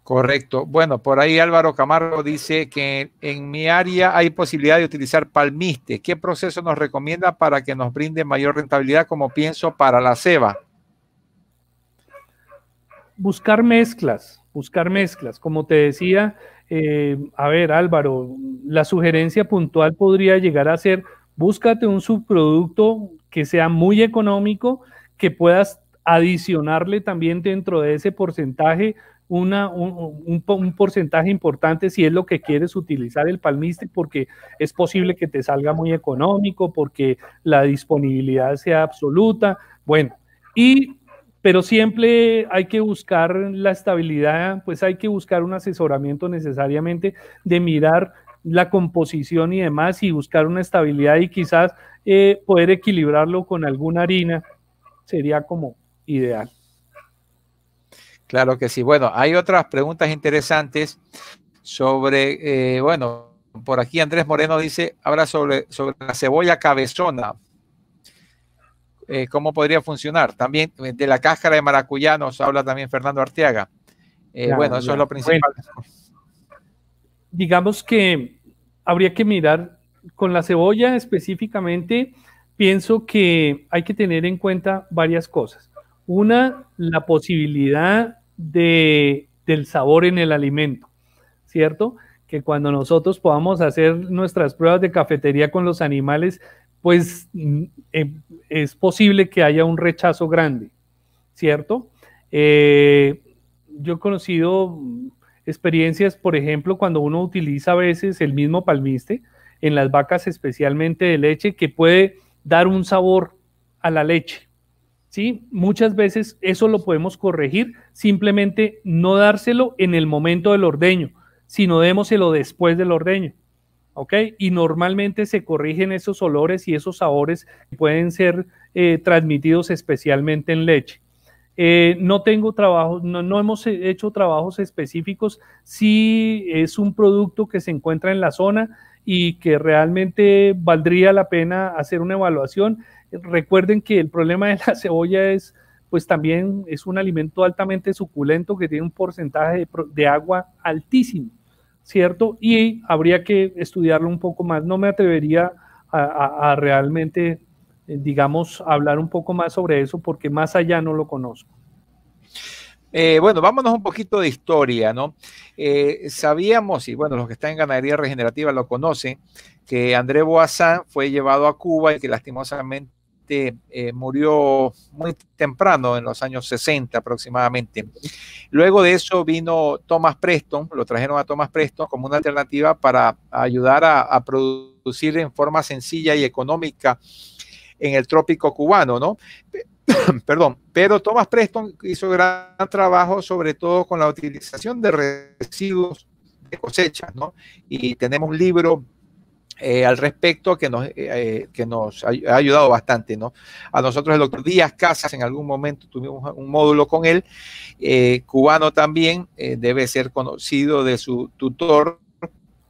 Correcto. Bueno, por ahí Álvaro Camargo dice que en mi área hay posibilidad de utilizar palmiste. ¿Qué proceso nos recomienda para que nos brinde mayor rentabilidad como pienso para la ceba? Buscar mezclas buscar mezclas. Como te decía, eh, a ver Álvaro, la sugerencia puntual podría llegar a ser, búscate un subproducto que sea muy económico, que puedas adicionarle también dentro de ese porcentaje una, un, porcentaje importante si es lo que quieres utilizar el palmiste, porque es posible que te salga muy económico, porque la disponibilidad sea absoluta. Bueno, y pero siempre hay que buscar la estabilidad, pues hay que buscar un asesoramiento necesariamente de mirar la composición y demás y buscar una estabilidad y quizás eh, poder equilibrarlo con alguna harina sería como ideal. Claro que sí. Bueno, hay otras preguntas interesantes sobre, eh, bueno, por aquí Andrés Moreno dice, habla sobre, sobre la cebolla cabezona. Eh, cómo podría funcionar. También eh, de la cáscara de maracuyá nos habla también Fernando Arteaga. Eh, bueno, eso es lo principal. digamos que habría que mirar con la cebolla específicamente. Pienso que hay que tener en cuenta varias cosas. Una, la posibilidad de, del sabor en el alimento, ¿cierto? Que cuando nosotros podamos hacer nuestras pruebas de cafetería con los animales, pues mm, eh, es posible que haya un rechazo grande, ¿cierto? Eh, yo he conocido experiencias, por ejemplo, cuando uno utiliza a veces el mismo palmiste en las vacas especialmente de leche, que puede dar un sabor a la leche. ¿Sí? Muchas veces eso lo podemos corregir, simplemente no dárselo en el momento del ordeño, sino démoselo después del ordeño. ¿ok? Y normalmente se corrigen esos olores y esos sabores que pueden ser eh, transmitidos especialmente en leche. Eh, no tengo trabajo, no, hemos hecho trabajos específicos. Si es un producto que se encuentra en la zona y que realmente valdría la pena hacer una evaluación. Recuerden que el problema de la cebolla es, pues también es un alimento altamente suculento que tiene un porcentaje de agua altísimo. ¿cierto? Y habría que estudiarlo un poco más. No me atrevería a, realmente, eh, digamos, hablar un poco más sobre eso porque más allá no lo conozco. Eh, bueno, vámonos un poquito de historia, ¿no? Eh, sabíamos, y bueno, los que están en ganadería regenerativa lo conocen, que André Boazán fue llevado a Cuba y que lastimosamente eh, murió muy temprano, en los años 60 aproximadamente. Luego de eso vino Thomas Preston, lo trajeron a Thomas Preston como una alternativa para ayudar a, producir en forma sencilla y económica en el trópico cubano, ¿no? Perdón, pero Thomas Preston hizo gran trabajo sobre todo con la utilización de residuos de cosecha, ¿no? Y tenemos un libro eh, al respecto que nos, eh, que nos ha, ayudado bastante. ¿no? A nosotros el doctor Díaz Casas en algún momento tuvimos un módulo con él, eh, cubano también, debe ser conocido de su tutor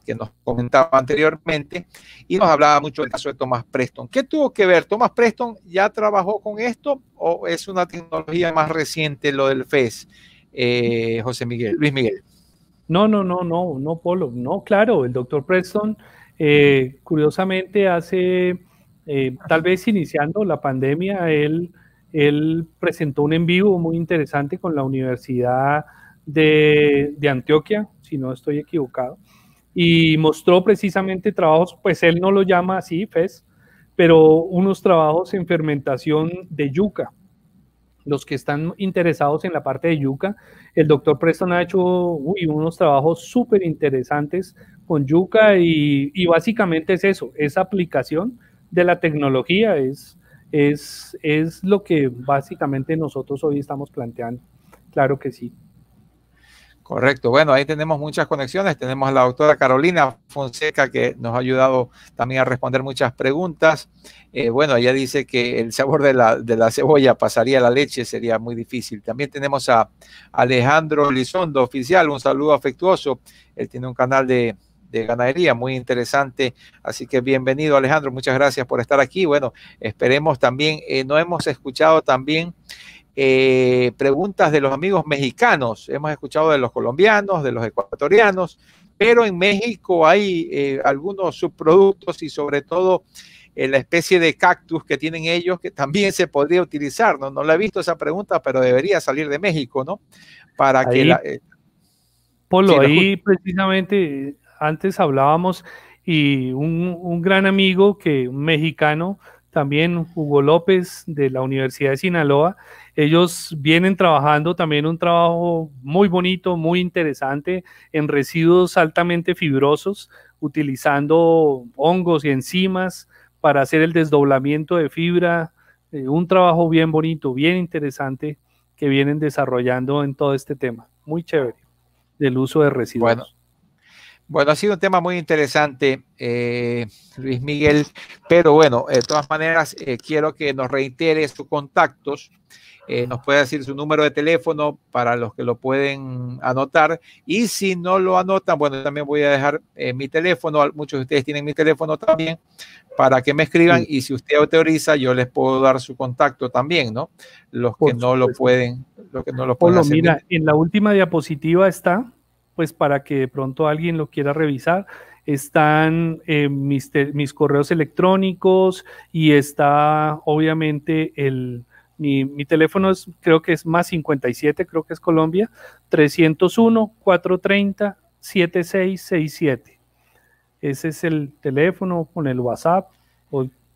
que nos comentaba anteriormente, y nos hablaba mucho del caso de Thomas Preston. ¿Qué tuvo que ver? ¿Thomas Preston ya trabajó con esto o es una tecnología más reciente lo del FES, José Miguel, Luis Miguel? No, no, no, no, no, Polo, no, claro, el doctor Preston eh, curiosamente, hace, eh, tal vez iniciando la pandemia, él presentó un en vivo muy interesante con la Universidad de, de Antioquia, si no estoy equivocado, y mostró precisamente trabajos, pues él no lo llama así, FES, pero unos trabajos en fermentación de yuca. Los que están interesados en la parte de yuca, el doctor Preston ha hecho unos trabajos súper interesantes con yuca y, básicamente es eso, esa aplicación de la tecnología, es, es, es lo que básicamente nosotros hoy estamos planteando. Claro que sí. Correcto. Bueno, ahí tenemos muchas conexiones. Tenemos a la doctora Carolina Fonseca que nos ha ayudado también a responder muchas preguntas. Eh, bueno, ella dice que el sabor de la, de la, cebolla pasaría a la leche, sería muy difícil. También tenemos a Alejandro Lizondo, oficial, un saludo afectuoso. Él tiene un canal de, de ganadería muy interesante. Así que bienvenido Alejandro, muchas gracias por estar aquí. Bueno, esperemos también, eh, no hemos escuchado también eh, preguntas de los amigos mexicanos. Hemos escuchado de los colombianos, de los ecuatorianos, pero en México hay eh, algunos subproductos y sobre todo eh, la especie de cactus que tienen ellos que también se podría utilizar. No, no le he visto esa pregunta, pero debería salir de México, ¿no? Para que la... Polo, ahí precisamente antes hablábamos y un, gran amigo que un mexicano también Hugo López de la Universidad de Sinaloa. Ellos vienen trabajando también un trabajo muy bonito, muy interesante en residuos altamente fibrosos, utilizando hongos y enzimas para hacer el desdoblamiento de fibra. Eh, un trabajo bien bonito, bien interesante que vienen desarrollando en todo este tema. Muy chévere del uso de residuos. Bueno, ha sido un tema muy interesante, eh, Luis Miguel, pero bueno, de todas maneras, eh, quiero que nos reitere sus contactos. Eh, nos puede decir su número de teléfono para los que lo pueden anotar. Y si no lo anotan, bueno, también voy a dejar mi teléfono. Muchos de ustedes tienen mi teléfono también para que me escriban. Y si usted autoriza, yo les puedo dar su contacto también, ¿no? Los que no lo pueden, los que no lo pueden. mira, en la última diapositiva está pues para que de pronto alguien lo quiera revisar. Están eh, mis, correos electrónicos y está obviamente el, mi, mi, teléfono es, creo que es más 57, creo que es Colombia, 301-430-7667. Ese es el teléfono con el WhatsApp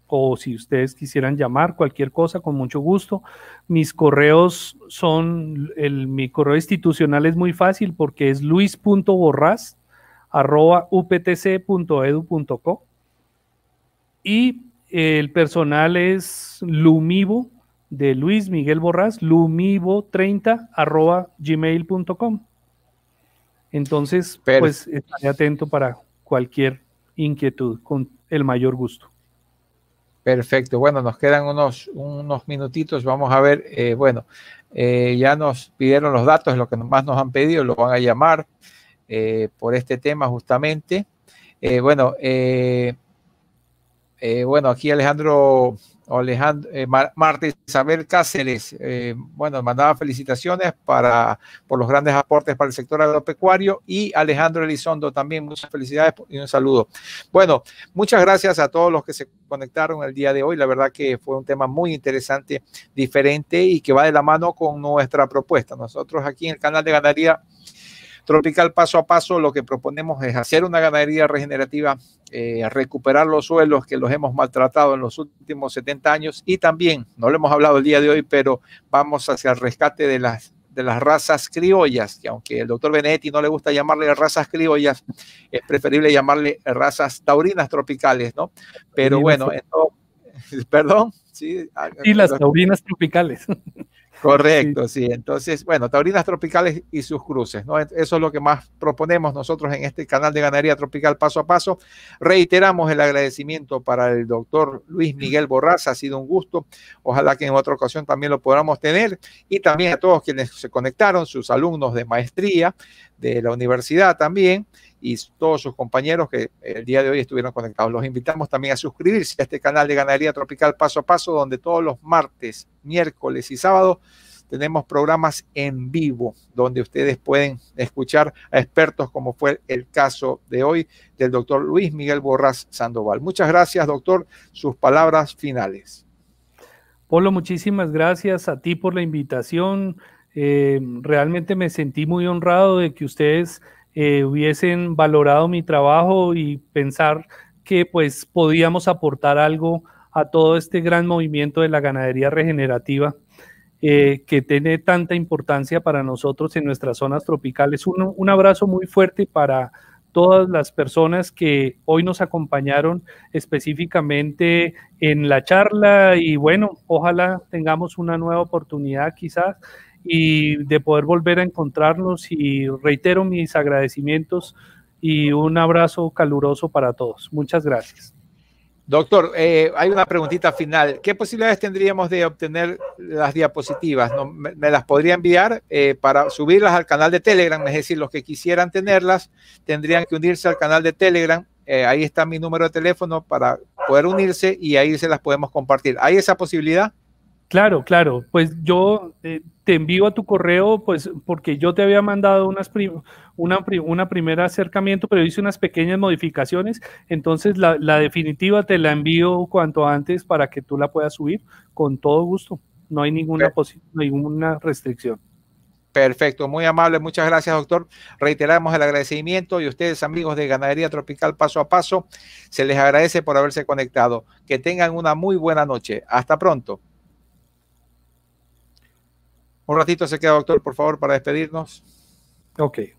o si ustedes quisieran llamar cualquier cosa, con mucho gusto. Mis correos son, el, mi correo institucional es muy fácil porque es luis.borras arroba uptc.edu.co y el personal es lumivo de Luis Miguel Borras, lumivo30 arroba gmail.com. Entonces, pues estaré atento para cualquier inquietud con el mayor gusto. Perfecto. Bueno, nos quedan unos, unos minutitos. Vamos a ver. Eh, bueno, eh, ya nos pidieron los datos, lo que más nos han pedido, lo van a llamar eh, por este tema justamente. bueno, bueno, aquí Alejandro Alejandro, eh, Marta Isabel Cáceres, eh, bueno, mandaba felicitaciones para, por los grandes aportes para el sector agropecuario y Alejandro Elizondo también, muchas felicidades y un saludo. Bueno, muchas gracias a todos los que se conectaron el día de hoy. La verdad que fue un tema muy interesante, diferente y que va de la mano con nuestra propuesta. Nosotros aquí en el canal de ganadería Tropical Paso a Paso lo que proponemos es hacer una ganadería regenerativa, eh, recuperar los suelos que los hemos maltratado en los últimos 70 años y también, no lo hemos hablado el día de hoy, pero vamos hacia el rescate de las de las razas criollas, que aunque el doctor Benetti no le gusta llamarle razas criollas, es preferible llamarle razas taurinas tropicales, ¿no? Pero bueno, perdón, sí. Y las taurinas tropicales. Correcto, sí. Entonces, bueno, taurinas tropicales y sus cruces, ¿no? Eso es lo que más proponemos nosotros en este canal de ganadería tropical paso a paso. Reiteramos el agradecimiento para el doctor Luis Miguel Borras, ha sido un gusto. Ojalá que en otra ocasión también lo podamos tener. Y también a todos quienes se conectaron, sus alumnos de maestría de la universidad también y todos sus compañeros que el día de hoy estuvieron conectados. Los invitamos también a suscribirse a este canal de Ganadería Tropical Paso a Paso, donde todos los martes, miércoles y sábados tenemos programas en vivo, donde ustedes pueden escuchar a expertos, como fue el caso de hoy del doctor Luis Miguel Borras Sandoval. Muchas gracias, doctor. Sus palabras finales. Polo, muchísimas gracias a ti por la invitación. Eh, realmente me sentí muy honrado de que ustedes eh, hubiesen valorado mi trabajo y pensar que pues podíamos aportar algo a todo este gran movimiento de la ganadería regenerativa eh, que tiene tanta importancia para nosotros en nuestras zonas tropicales. Un, un abrazo muy fuerte para todas las personas que hoy nos acompañaron específicamente en la charla y bueno, ojalá tengamos una nueva oportunidad quizás y de poder volver a encontrarnos y reitero mis agradecimientos y un abrazo caluroso para todos. Muchas gracias. Doctor, eh, hay una preguntita final. ¿Qué posibilidades tendríamos de obtener las diapositivas? me, las podría enviar eh, para subirlas al canal de Telegram? Es decir, los que quisieran tenerlas tendrían que unirse al canal de Telegram. Eh, ahí está mi número de teléfono para poder unirse y ahí se las podemos compartir. ¿Hay esa posibilidad? Claro, claro. Pues yo eh, te envío a tu correo, pues porque yo te había mandado unas una, una primer acercamiento, pero hice unas pequeñas modificaciones. Entonces la, definitiva te la envío cuanto antes para que tú la puedas subir con todo gusto. No hay ninguna, ninguna restricción. Perfecto, muy amable, muchas gracias doctor. Reiteramos el agradecimiento y ustedes amigos de Ganadería Tropical Paso a Paso, se les agradece por haberse conectado. Que tengan una muy buena noche. Hasta pronto. Un ratito se queda, doctor, por favor, para despedirnos. Ok.